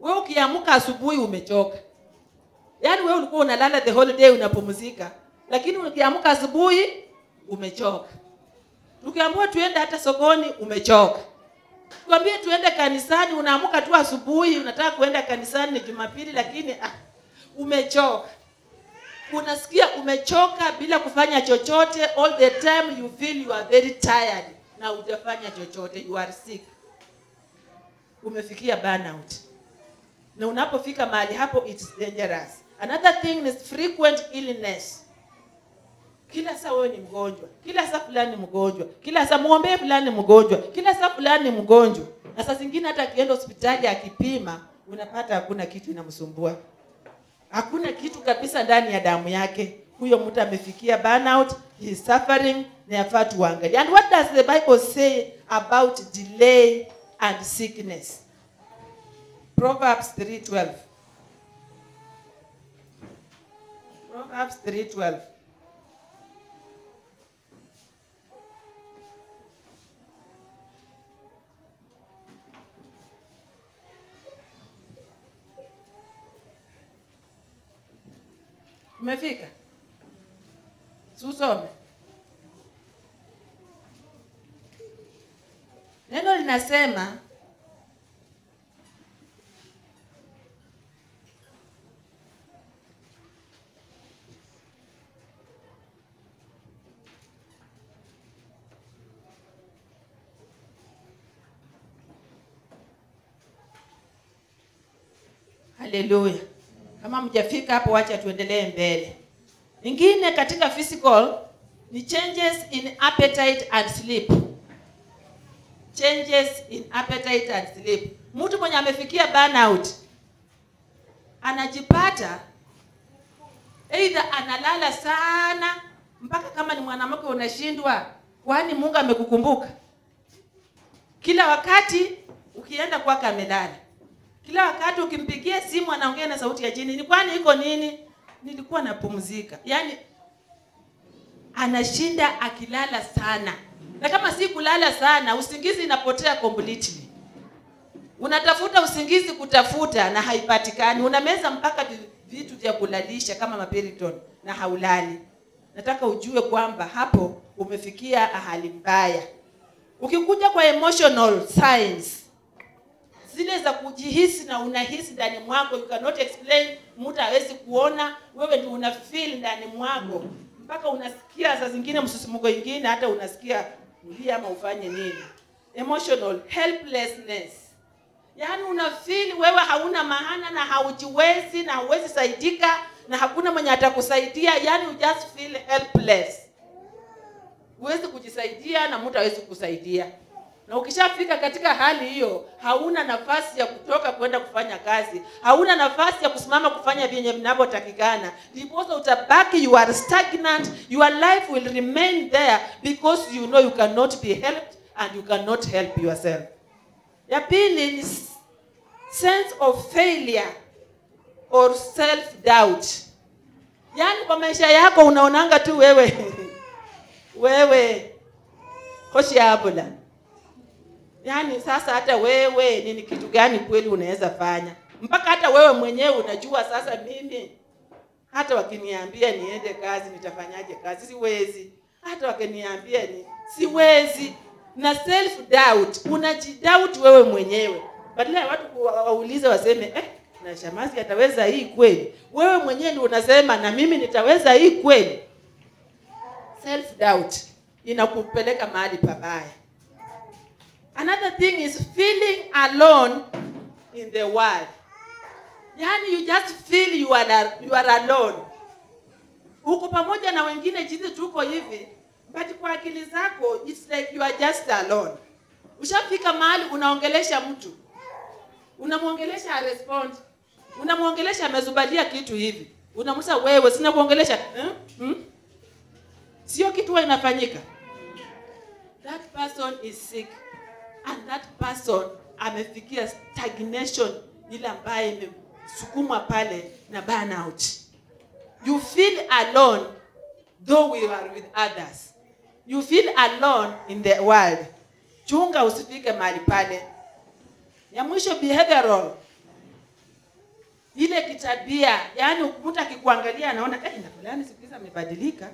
Wewe ukiamka asubuhi umechoka, yaani wewe ulikuwa unalala the whole day unapumzika, lakini ukiamka asubuhi umechoka. Tukiambiwa tuende hata sokoni umechoka. tukwambie tuende kanisani, unaamka tu asubuhi, unataka kuenda kanisani, ni Jumapili, lakini ah, umechoka unasikia umechoka bila kufanya chochote all the time you feel you are very tired na hujafanya chochote you are sick. Umefikia burnout. Na unapofika mahali hapo it's dangerous. Another thing is frequent illness. Kila saa wewe ni mgonjwa kila saa fulani ni mgonjwa kila saa muombee fulani ni mgonjwa kila saa fulani ni mgonjwa. Na saa zingine hata akienda hospitali akipima unapata hakuna kitu inamsumbua hakuna kitu kabisa ndani ya damu yake. Huyo mtu amefikia burnout he is suffering na yafaa tuangalie. And what does the bible say about delay and sickness? Proverbs 3:12 proverbs 3:12 umefika susome neno linasema haleluya kama mjafika hapo wacha tuendelee mbele. Ingine katika physical ni changes in appetite and sleep. Changes in appetite and sleep. Mtu mwenye amefikia burnout anajipata either analala sana mpaka kama ni mwanamke unashindwa kwani mungu amekukumbuka? Kila wakati ukienda kwake amelala kila wakati ukimpigia simu anaongea na sauti ya chini ni kwani iko nini? Nilikuwa napumzika. Yaani anashinda akilala sana. Na kama si kulala sana usingizi inapotea completely. Unatafuta usingizi kutafuta na haipatikani. Unameza mpaka vitu vya kulalisha kama mapiriton na haulali. Nataka ujue kwamba hapo umefikia hali mbaya. Ukikuja kwa emotional signs zile za kujihisi na unahisi ndani mwako you cannot explain mtu hawezi kuona. Wewe ndio una feel ndani mwako. Mpaka unasikia saa zingine msisimuko ingine hata unasikia ulia ama ufanye nini. Emotional helplessness. Yaani una feel wewe hauna maana na haujiwezi na hauwezi saidika na hakuna mwenye atakusaidia. Yaani you just feel helpless. Huwezi kujisaidia na mtu hawezi kusaidia na ukishafika katika hali hiyo hauna nafasi ya kutoka kwenda kufanya kazi. Hauna nafasi ya kusimama kufanya vyenye vinavyotakikana. Ndiposa utabaki you are stagnant. Your life will remain there because you know you cannot be helped and you cannot help yourself. Ya pili ni sense of failure or self doubt yaani kwa maisha yako unaonanga tu wewe. Wewe. Hoshiabula yaani sasa hata wewe nini kitu gani kweli unaweza fanya? Mpaka hata wewe mwenyewe unajua sasa mimi hata wakiniambia niende kazi nitafanyaje kazi? Siwezi. Hata wakiniambia ni siwezi. Na self doubt unajidoubt wewe mwenyewe. Badala ya watu waulize waseme eh, na shamazi ataweza hii kweli? Wewe mwenyewe ndio unasema na mimi nitaweza hii kweli? Self doubt inakupeleka mahali pabaya another thing is feeling alone in the world. Yani you just feel you are, you are alone. Uko pamoja na wengine jinsi tuko hivi but kwa akili zako it's like you are just alone. Ushafika mahali unaongelesha mtu. Unamwongelesha respond. Unamwongelesha amezubalia kitu hivi. Unamusa wewe sina kuongelesha eh? hmm? sio kitu inafanyika. That person is sick and that person amefikia stagnation ile ambayo imesukumwa pale na burnout. You feel alone though we are with others. You feel alone in the world. Chunga usifike mahali pale. Ya mwisho behavioral. Ile kitabia yani mtu akikuangalia anaona eh, na fulani siku hizi amebadilika.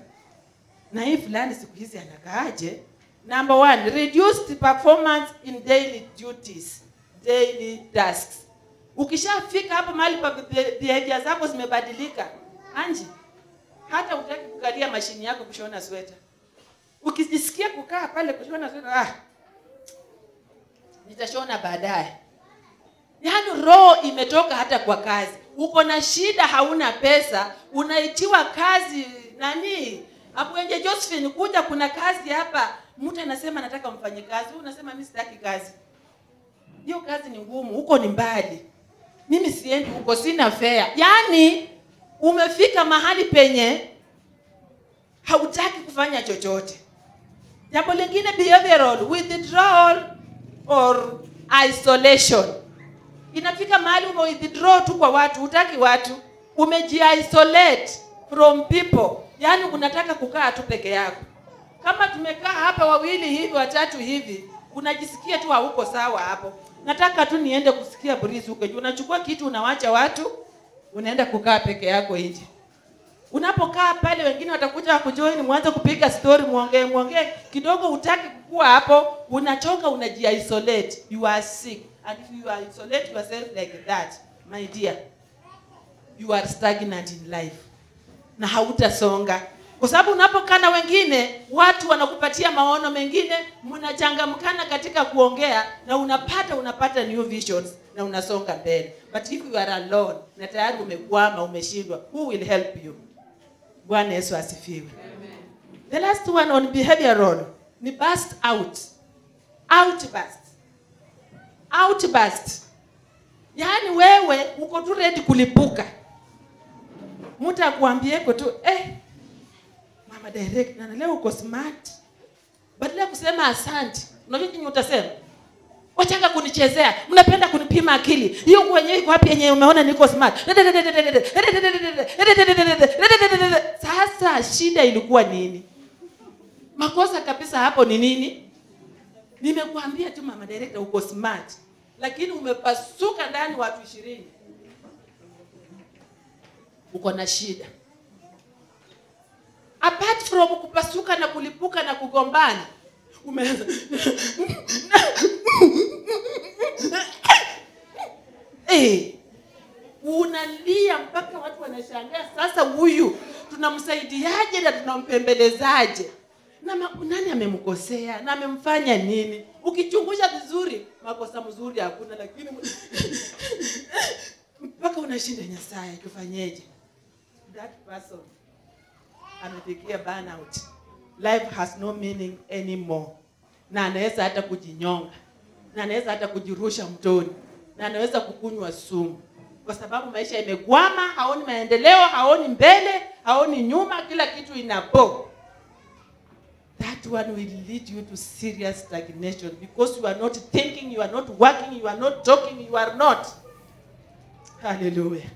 Na hii fulani siku hizi anakaaje number one reduced performance in daily duties daily tasks. Ukishafika hapo mahali pa be- behavior zako zimebadilika anji hata utaki kukalia mashini yako kushona sweta ukijisikia kukaa pale kushona sweta ah, nitashona baadaye. Yaani roho imetoka hata kwa kazi. Uko na shida hauna pesa unaitiwa kazi nani? Abuenje josephine kuja kuna kazi hapa mtu anasema nataka mfanye kazi Wewe unasema mimi sitaki kazi. Hiyo kazi ni ngumu huko ni mbali. Mimi siendi huko sina fea yaani umefika mahali penye hautaki kufanya chochote. Jambo lingine behavioral withdrawal or isolation. Inafika mahali umewithdraw tu kwa watu hutaki watu. Umejiisolate from people. Yaani unataka kukaa tu peke yako kama tumekaa hapa wawili hivi watatu hivi unajisikia tu hauko sawa hapo. Nataka tu niende kusikia breeze huko unachukua kitu unawacha watu unaenda kukaa peke yako nje. Unapokaa pale wengine watakuja wakujoin mwanze kupiga story muongee muongee kidogo utaki kukua hapo unachoka unajiisolate you are sick. And if you are isolate yourself like that my dear you are stagnant in life. Na hautasonga kwa sababu unapokaa na wengine watu wanakupatia maono mengine mnachangamkana katika kuongea na unapata unapata new visions na unasonga mbele. But if you are alone na tayari umekwama umeshindwa who will help you? Bwana yesu asifiwe. The last one on behavioral ni burst out. Outburst outburst yaani wewe uko tu ready kulipuka. Mtu akuambieko tu eh, mama direct na leo uko smart. Badala ya kusema asante unajua nini utasema? Wachanga kunichezea mnapenda kunipima akili. Hiyo nguo yenyewe iko wapi yenye umeona niko smart? Sasa shida ilikuwa nini? Makosa kabisa hapo ni nini? Nimekuambia tu mama director uko smart. Lakini umepasuka ndani watu ishirini. Uko na shida apart from kupasuka na kulipuka na kugombana. Umeanza. Eh, unalia mpaka watu wanashangaa sasa huyu tunamsaidiaje na tunampembelezaje? Na ma- nani amemkosea? Na amemfanya nini? Ukichunguza vizuri makosa mzuri hakuna lakini mpaka unashinda nyasaye tufanyeje? That person amefikia burnout. Life has no meaning anymore. Na anaweza hata kujinyonga. Na anaweza hata kujirusha mtoni. Na anaweza kukunywa sumu. Kwa sababu maisha imekwama haoni maendeleo haoni mbele haoni nyuma kila kitu inapo. That one will lead you to serious stagnation. Because you are not thinking you are not working you are not talking you are not. Hallelujah.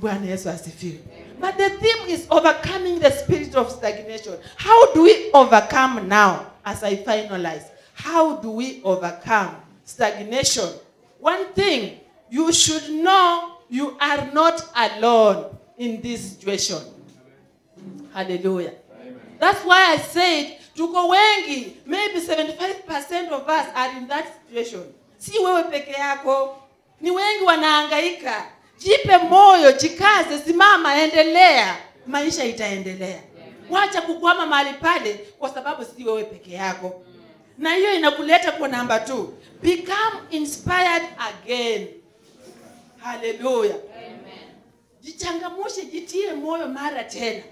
Bwana yesu asifiwe but the theme is overcoming the spirit of stagnation. How do we overcome now? As i finalize how do we overcome stagnation? One thing you should know you are not alone in this situation. Hallelujah. That's why I said tuko wengi, maybe 75% of us are in that situation. Si wewe peke yako, ni wengi wanahangaika. Jipe moyo, jikaze, simama, endelea, maisha itaendelea. Wacha kukwama mahali pale, kwa sababu si wewe peke yako, na hiyo inakuleta kwa namba two, become inspired again. Haleluya! Jichangamushe, jitie moyo mara tena.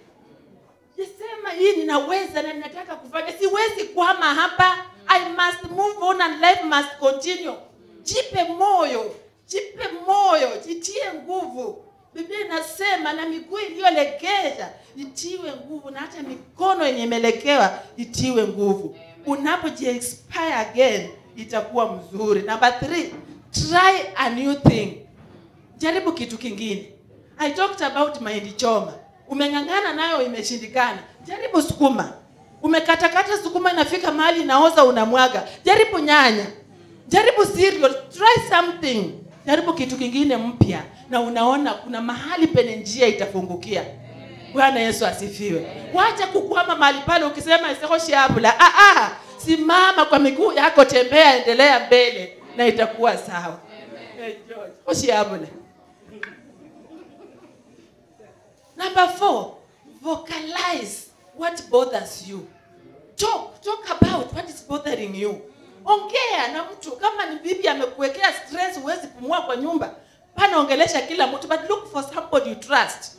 Jisema hii ninaweza na ninataka kufanya. Siwezi kwama hapa. I must move on and life must continue. Jipe moyo jipe moyo jitie nguvu. Biblia inasema na miguu iliyolegeza itiwe nguvu na hata mikono yenye imelekewa itiwe nguvu. Unapojiexpire again itakuwa mzuri. Number three try a new thing. Jaribu kitu kingine. I talked about mahindi choma. Umeng'ang'ana nayo imeshindikana. Jaribu sukuma. Umekatakata sukuma inafika mahali inaoza unamwaga. Jaribu nyanya. Jaribu cereal. Try something jaribu kitu kingine mpya na unaona kuna mahali penye njia itafungukia. Bwana yesu asifiwe. Wacha kukwama mahali pale ukisema isekoshiabula ah, ah, simama kwa miguu yako tembea endelea mbele na itakuwa sawa. Hey, George, oshiabula Number four, vocalize what bothers you. Talk, talk about what is bothering you. Ongea na mtu kama ni bibi amekuwekea stress huwezi pumua kwa nyumba. Pana ongelesha kila mtu but look for somebody you trust.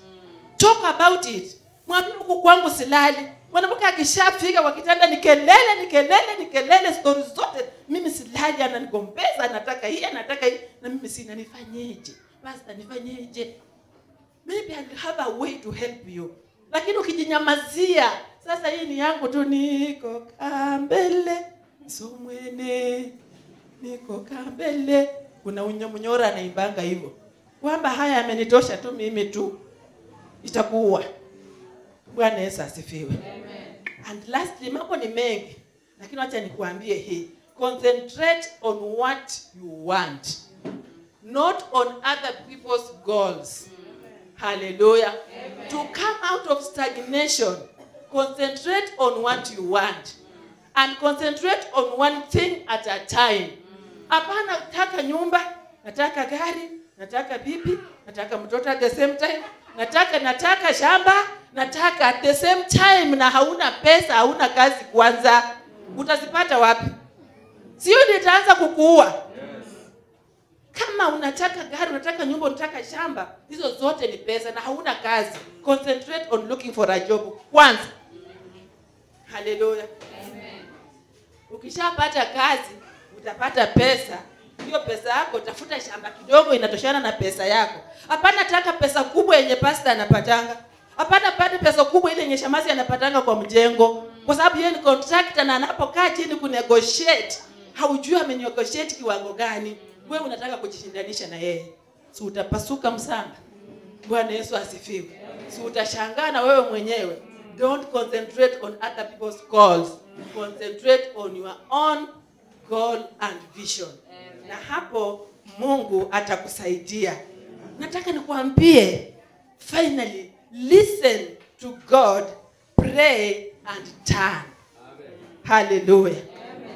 Talk about it. Mwambie huku kwangu silali. Mwanamke akishafika kwa kitanda ni kelele, ni kelele, ni kelele, stories zote. Mimi silali, ananigombeza, anataka hii, anataka hii, na mimi sina, nifanyeje? Basta, nifanyeje? maybe I'll have a way to help you lakini ukijinyamazia sasa hii ni yangu tu niko kambele somwene niko kambele. Kuna unyomnyora anaimbanga hivyo. Kwamba haya amenitosha tu mimi tu. Itakuwa. Bwana yesu asifiwe. And lastly mambo ni mengi. Lakini wacha nikuambie hii. Concentrate on what you want. Not on other people's goals. Hallelujah. To come out of stagnation, concentrate on what you want and concentrate on one thing at a time. Hapana, nataka nyumba, nataka gari, nataka bibi, nataka mtoto at the same time, nataka nataka shamba, nataka at the same time, na hauna pesa, hauna kazi kwanza, utazipata wapi? Sio nitaanza kukuua. Kama unataka gari unataka nyumba unataka shamba hizo zote ni pesa na hauna kazi. Concentrate on looking for a job. Kwanza. Haleluya ukishapata kazi utapata pesa. Hiyo pesa yako tafuta shamba kidogo inatoshana na pesa yako. Hapana taka pesa kubwa yenye pasta anapatanga. Hapana pata pesa kubwa ile yenye shamasi anapatanga kwa mjengo. Kwa sababu yeye ni contractor na anapokaa chini kunegotiate haujui amenegotiate kiwango gani. Wewe unataka kujishindanisha na yeye. Si utapasuka msanga? Bwana yesu asifiwe. Si utashangaa na wewe mwenyewe. Don't concentrate on other people's calls concentrate on your own goal and vision. Na hapo mungu atakusaidia. Nataka nikuambie finally listen to god pray and turn. Haleluya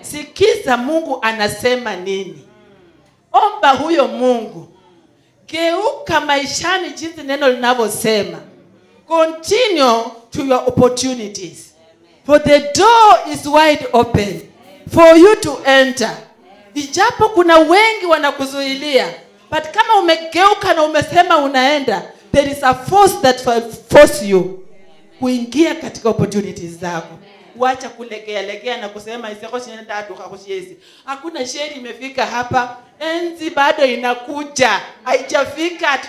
sikiza mungu anasema nini. Omba huyo mungu. Geuka maishani jinsi neno linavyosema. Continue to your opportunities for the door is wide open for you to enter. Ijapo kuna wengi wanakuzuilia but kama umegeuka na umesema unaenda there is a force that will force you kuingia katika opportunities zako. Wacha kulegea legea na kusema isekoshinendatukakushiezi hakuna sheri imefika hapa enzi bado inakuja. Haijafika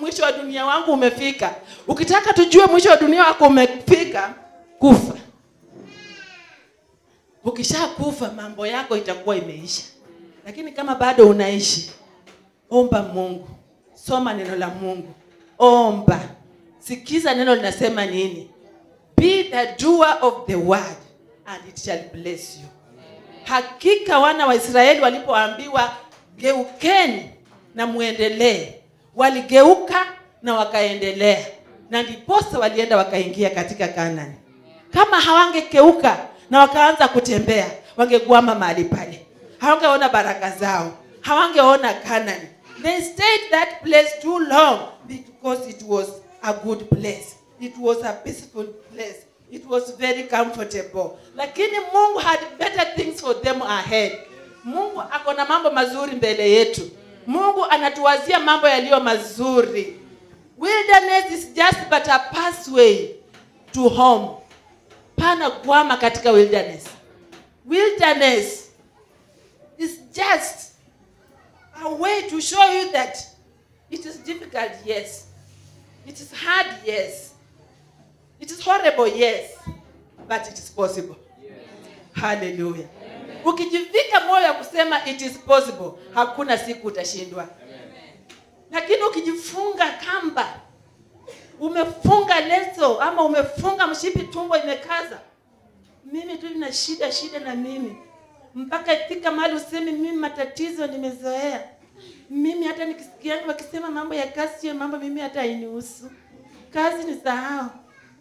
mwisho wa dunia wangu umefika. Ukitaka tujue mwisho wa dunia wako umefika kufa ukishakufa mambo yako itakuwa imeisha. Lakini kama bado unaishi omba mungu. Soma neno la mungu. Omba. Sikiza neno linasema nini? Be the doer of the word and it shall bless you. Hakika wana wa israeli walipoambiwa geukeni na muendelee waligeuka na wakaendelea na ndiposa walienda wakaingia katika kanani. Kama hawangekeuka na wakaanza kutembea wangegwama mahali pale. Hawangeona baraka zao. Hawangeona kanani they stayed that place too long because it was a good place. It was a peaceful place. It was very comfortable. Lakini mungu had better things for them ahead. Mungu ako na mambo mazuri mbele yetu. Mungu anatuwazia mambo yaliyo mazuri. Wilderness is just but a pathway to home pana kwama katika wilderness. Wilderness is just a way to show you that it is difficult yes. It is hard yes. It is horrible yes. But it is possible. Yes. haleluya ukijivika moyo ya kusema it is possible hakuna siku utashindwa. Lakini ukijifunga kamba umefunga leso ama umefunga mshipi tumbo imekaza? Mimi tu nina shida shida na mimi. Mpaka ifika mahali usemi mimi matatizo nimezoea. Mimi hata nikisikia wakisema mambo ya kazi sio mambo mimi hata hainihusu. Kazi ni sahau.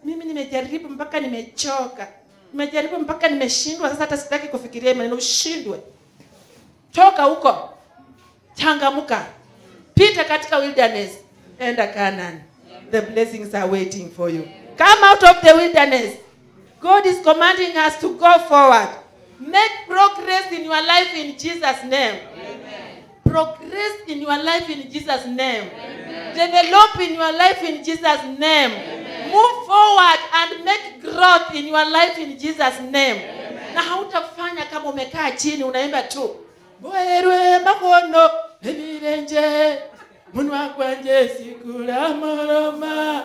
Mimi nimejaribu mpaka nimechoka. Nimejaribu mpaka nimeshindwa. Sasa hata sitaki kufikiria maneno. Ushindwe. Toka huko. Changamuka pita katika wilderness. Enda Canaan the blessings are waiting for you. Come out of the wilderness. God is commanding us to go forward. Make progress in your life in Jesus name. Progress in your life in Jesus name. Develop in your life in Jesus name. Move forward and make growth in your life in Jesus name. Na hautafanya kama umekaa chini unaimba tu. Makono munwa gwanje sikula moroma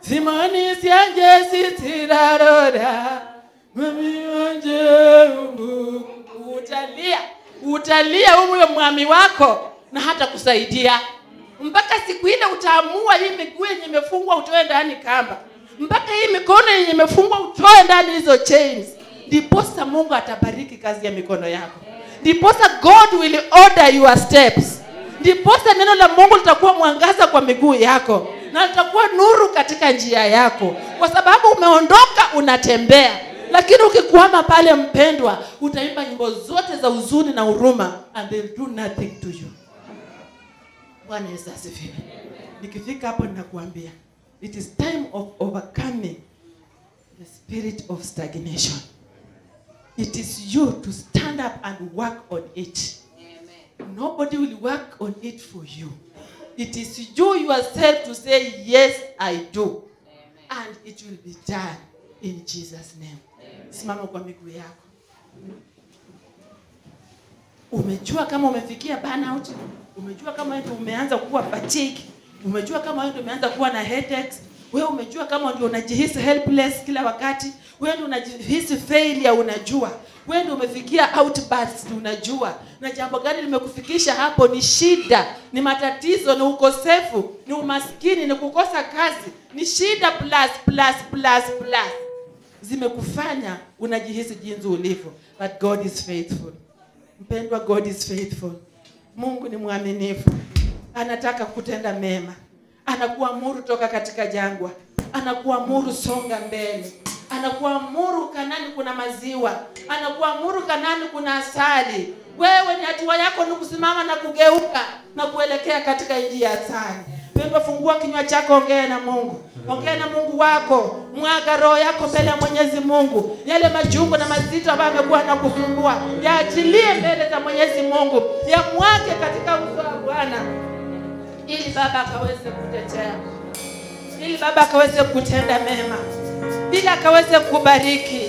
simoni syanje sitirarora mami wanje umbu utalia utalia huyo mwami wako na hata kusaidia. Mpaka siku ile utaamua hii miguu yenye imefungwa utoe ndani kamba. Mpaka hii mikono yenye imefungwa utoe ndani hizo chains. Ndiposa mungu atabariki kazi ya mikono yako. Ndiposa god will order your steps ndiposa neno la mungu litakuwa mwangaza kwa miguu yako na litakuwa nuru katika njia yako. Kwa sababu umeondoka unatembea. Lakini ukikwama pale mpendwa utaimba nyimbo zote za huzuni na huruma and they'll do nothing to you. Bwana yesu asifiwe. Nikifika hapo ninakuambia it is time of overcoming the spirit of stagnation. It is you to stand up and work on it nobody will work on it for you. It is you yourself to say yes i do. Amen. and it will be done in jesus name. Simama kwa miguu yako. Umejua kama umefikia burnout? Umejua kama ndio umeanza kuwa fatigue? Umejua kama ndio umeanza kuwa na headaches? Wewe umejua kama ndio unajihisi helpless kila wakati wewe ndio unajihisi failure unajua. Wewe ndio umefikia outburst unajua. Na jambo gani limekufikisha hapo ni shida ni matatizo ni ukosefu ni umaskini ni kukosa kazi. Ni shida plus plus plus plus. Zimekufanya unajihisi jinsi ulivyo. But god is faithful. Mpendwa god is faithful. Mungu ni mwaminifu. Anataka kutenda mema. Anakuamuru toka katika jangwa. Anakuamuru songa mbele anakuamuru kanani kuna maziwa? Anakuamuru kanani kuna asali? Wewe ni hatua yako ni kusimama na kugeuka na kuelekea katika njia ya asali. Pemba, fungua kinywa chako ongea na mungu. Ongea na mungu wako. Mwaga roho yako mbele ya mwenyezi mungu. Yale majungu na mazito ambayo amekuwa na kusumbua yaachilie mbele za mwenyezi mungu. Yamwage katika uso wa bwana. Ili baba akaweze kutetea. Ili baba akaweze kutenda mema ili akaweze kubariki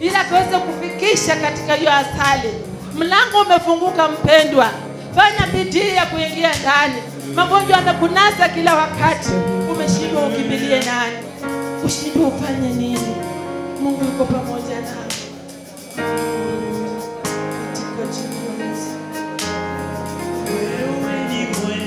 ili akaweze kufikisha katika hiyo asali. Mlango umefunguka mpendwa. Fanya bidii ya kuingia ndani. Magonjwa anakunasa kila wakati. Umeshindwa ukimbilie nani ushindwa ufanye nini? Mungu yuko pamoja nawe. Wewe ni mwema.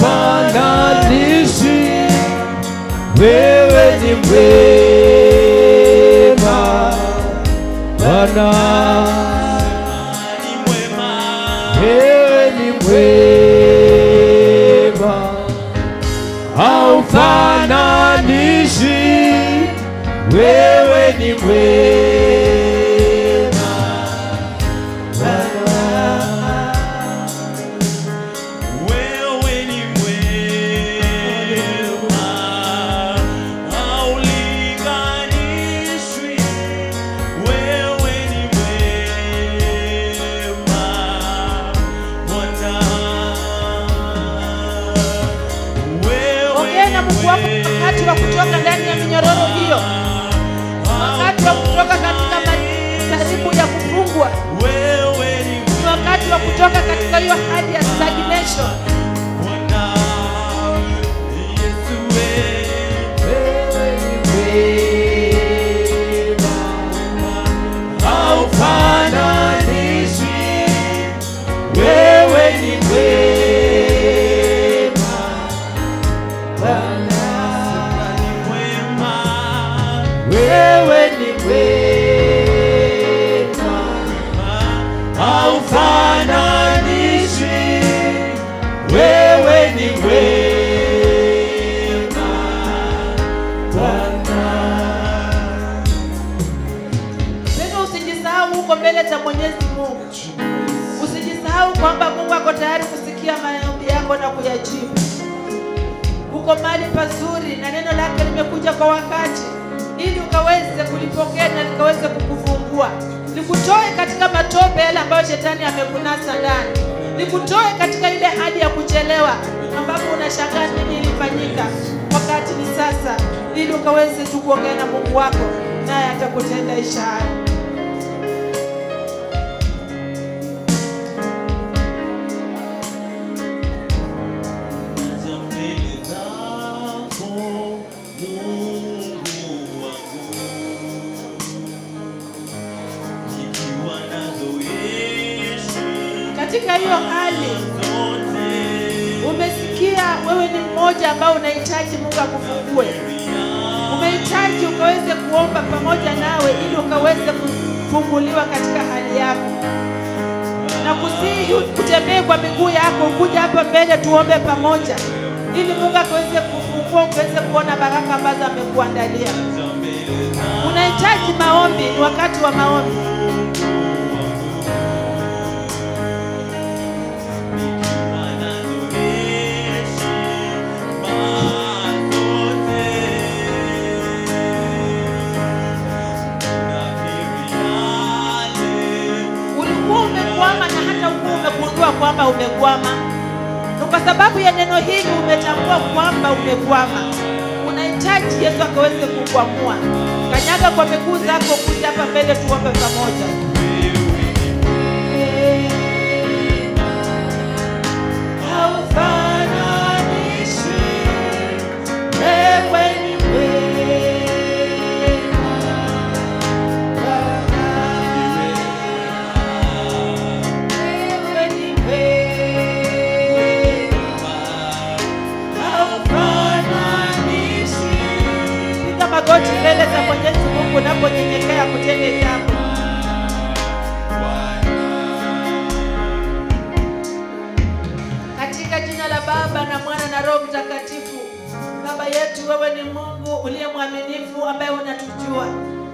upangaliswi wewe ni mwema. Bwana wewe ni mwema. Haufananishwi wewe ni mwema. Stagnation Uko mahali pazuri na neno lake limekuja kwa wakati ili ukaweze kulipokea na likaweze kukufungua. Likutoe katika matope yale ambayo shetani amekunasa ndani. Likutoe katika ile hali ya kuchelewa ambapo unashangaa nini ilifanyika. Wakati ni sasa ili ukaweze tu kuongea na Mungu wako naye atakutenda ishara. Wewe ni mmoja ambao unahitaji Mungu akufungue. Umehitaji ukaweze kuomba pamoja nawe ili ukaweze kufunguliwa katika hali yako, na kusihi utembee kwa miguu yako, ukuja hapa mbele tuombe pamoja, ili Mungu akaweze kufungua, ukaweze kuona baraka ambazo amekuandalia. Unahitaji maombi, ni wakati wa maombi. Kwamba umekwama, na kwa sababu ya neno hili umetambua kwamba umekwama. Unahitaji Yesu akaweze kukwamua. Kanyaga kwa miguu zako, kuja hapa mbele, tuombe pamoja. Unaponyenyekea kutende jambo. Katika jina la Baba na Mwana na Roho Mtakatifu. Baba yetu, wewe ni Mungu uliye mwaminifu, ambaye unatujua,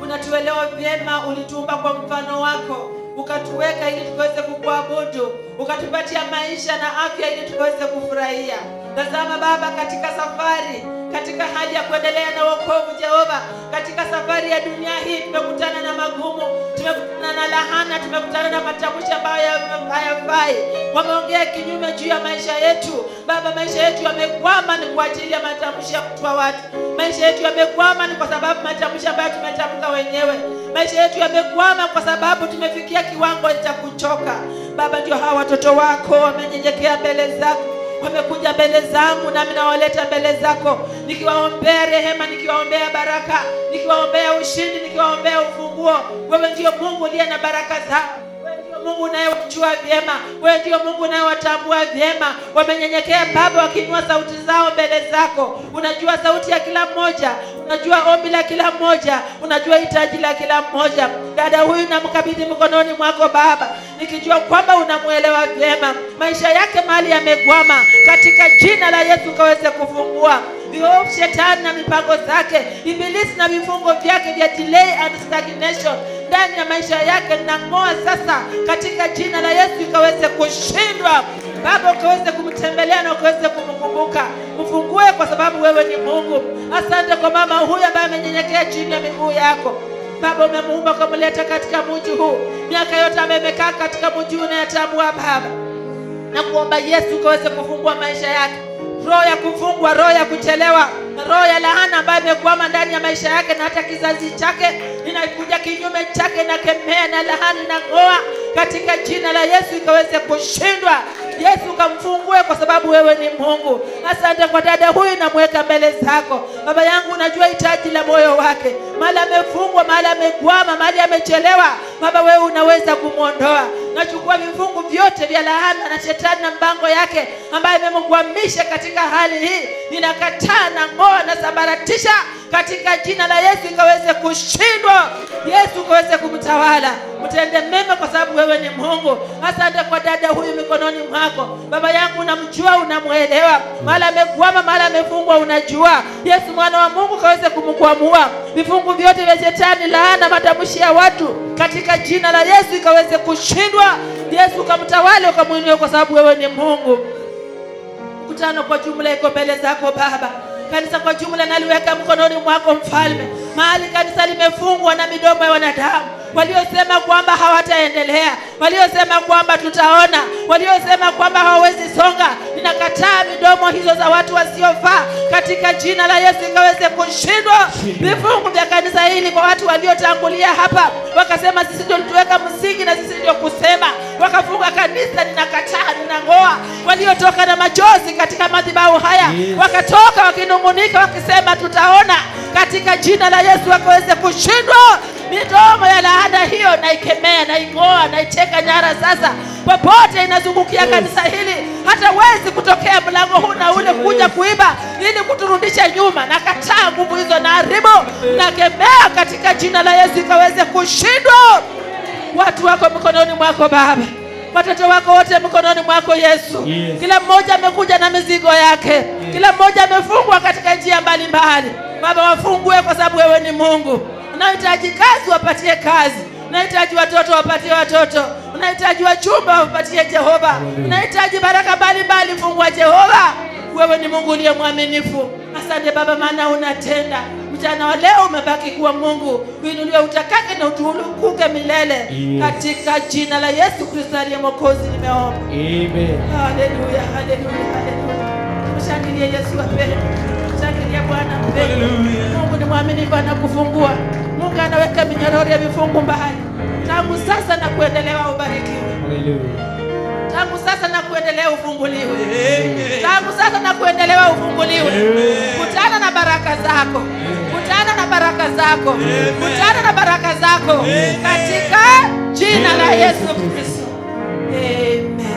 unatuelewa vyema. Ulituumba kwa mfano wako, ukatuweka ili tukaweze kukuabudu, ukatupatia maisha na afya ili tukaweze kufurahia. Tazama Baba, katika safari, katika hali ya kuendelea na wokovu, Jehova, katika safari ya dunia hii tumekutana na magumu, tumekutana na lahana, tumekutana na matamshi ambayo hayafai, wameongea kinyume juu ya maisha yetu. Baba, maisha yetu yamekwama ni kwa ajili ya matamshi ya kutoa watu. Maisha yetu yamekwama ni kwa sababu matamshi ambayo tumetamka wenyewe. Maisha yetu yamekwama kwa sababu tumefikia kiwango cha kuchoka. Baba, ndio hawa watoto wako wamenyenyekea mbele zako wamekuja mbele zangu nami nawaleta mbele zako. Nikiwaombea rehema nikiwaombea baraka nikiwaombea ushindi nikiwaombea ufunguo wewe ndio mungu uliye na baraka zao mungu unayewajua vyema. Wewe ndio mungu unayewatambua vyema. Wamenyenyekea baba wakiinua sauti zao mbele zako. Unajua sauti ya kila mmoja. Unajua ombi la kila mmoja. Unajua hitaji la kila mmoja. Dada huyu namkabidhi mkononi mwako baba nikijua kwamba unamwelewa vyema. Maisha yake mahali yamegwama katika jina la yesu kaweze kufungua viovu shetani na mipango zake ibilisi na vifungo vyake vya delay and stagnation ndani ya maisha yake nang'oa sasa katika jina la yesu ikaweze kushindwa. Baba ukaweze kumtembelea na ukaweze kumkumbuka. Mfungue kwa sababu wewe ni mungu. Asante kwa mama huyu ambaye amenyenyekea chini ya miguu yako. Baba umemuumba ukamleta katika mji huu. Miaka yote amemekaa katika mji huu unayatambua baba. Na kuomba yesu ukaweze kufungua maisha yake roho ya kufungwa roho ya kuchelewa roho ya laana ambayo imekwama ndani ya maisha yake na hata kizazi chake inakuja kinyume chake inakemea na laana na ngoa. Katika jina la yesu ikaweze kushindwa. Yesu kamfungue, kwa sababu wewe ni mungu. Asante kwa dada huyu namweka mbele zako. Baba yangu unajua hitaji la moyo wake. Mahali amefungwa mahali amekwama mahali amechelewa baba wewe unaweza kumwondoa. Nachukua vifungu vyote vya laana na shetani na mpango yake ambaye imemkwamisha katika hali hii. Ninakataa na ngoa na sabaratisha katika jina la yesu ikaweze kushindwa yesu ukaweze kumtawala. Mtende mema kwa sababu wewe ni mungu. Asante kwa dada huyu mikononi mwako. Baba yangu unamjua unamwelewa. Mala amekwama mala amefungwa unajua. Yesu mwana wa mungu kaweze kumkwamua. Vifungu vyote vya shetani laana matamshi ya watu katika jina la yesu ikaweze kushindwa yesu ukamtawale ukamwinue kwa sababu wewe ni mungu. Mkutano kwa jumla iko mbele zako baba. Kanisa kwa jumla naliweka mkononi mwako mfalme. Mahali kanisa limefungwa na midomo ya wanadamu. Waliosema kwamba hawataendelea waliosema kwamba tutaona waliosema kwamba hawawezi songa ninakataa midomo hizo za watu wasiofaa. Katika jina la yesu ikaweze kushindwa. Vifungu vya kanisa hili kwa watu waliotangulia hapa wakasema sisi ndio tuweka msingi na sisi ndio kusema. Wakafunga kanisa ninakataa ninang'oa. Waliotoka na machozi katika madhabahu haya yes. wakatoka wakinung'unika wakisema tutaona katika jina la yesu wakaweze kushindwa. Midomo ya laana hiyo naikemea naing'oa naiteka nyara sasa. Popote inazungukia kanisa hili hata wezi kutokea mlango huu na ule kuja kuiba ili kuturudisha nyuma. Na kataa nguvu hizo na haribu nakemea katika jina la yesu ikaweze kushindwa. Watu wako mikononi mwako baba. Watoto wako wote mikononi mwako yesu. Yes. kila mmoja amekuja na mizigo yake. Kila mmoja amefungwa katika njia mbalimbali. Baba wafungue kwa sababu wewe ni mungu. Unahitaji kazi wapatie kazi. Unahitaji watoto wapatie watoto unahitaji wachumba wapatie jehova. Unahitaji baraka mbalimbali fungua jehova. Wewe ni mungu uliye mwaminifu. Asante baba maana unatenda. Mchana wa leo umebaki kuwa mungu. Uinuliwe utakake na utukuke milele. Yes. katika jina la yesu kristo aliye mwokozi nimeomba. Amen. haleluya haleluya haleluya mshangilie yesu wapendwa mshangilie bwana mpendwa mungu ni mwaminifu anakufungua. Mungu anaweka minyororo ya vifungu mbali. Tangu sasa na kuendelea, ubarikiwe. Tangu sasa na kuendelea ufunguliwe. Tangu sasa na kuendelewa ufunguliwe. Kutana na baraka zako. Kutana na baraka zako. Kutana na baraka zako. Katika jina la yesu kristo. Amen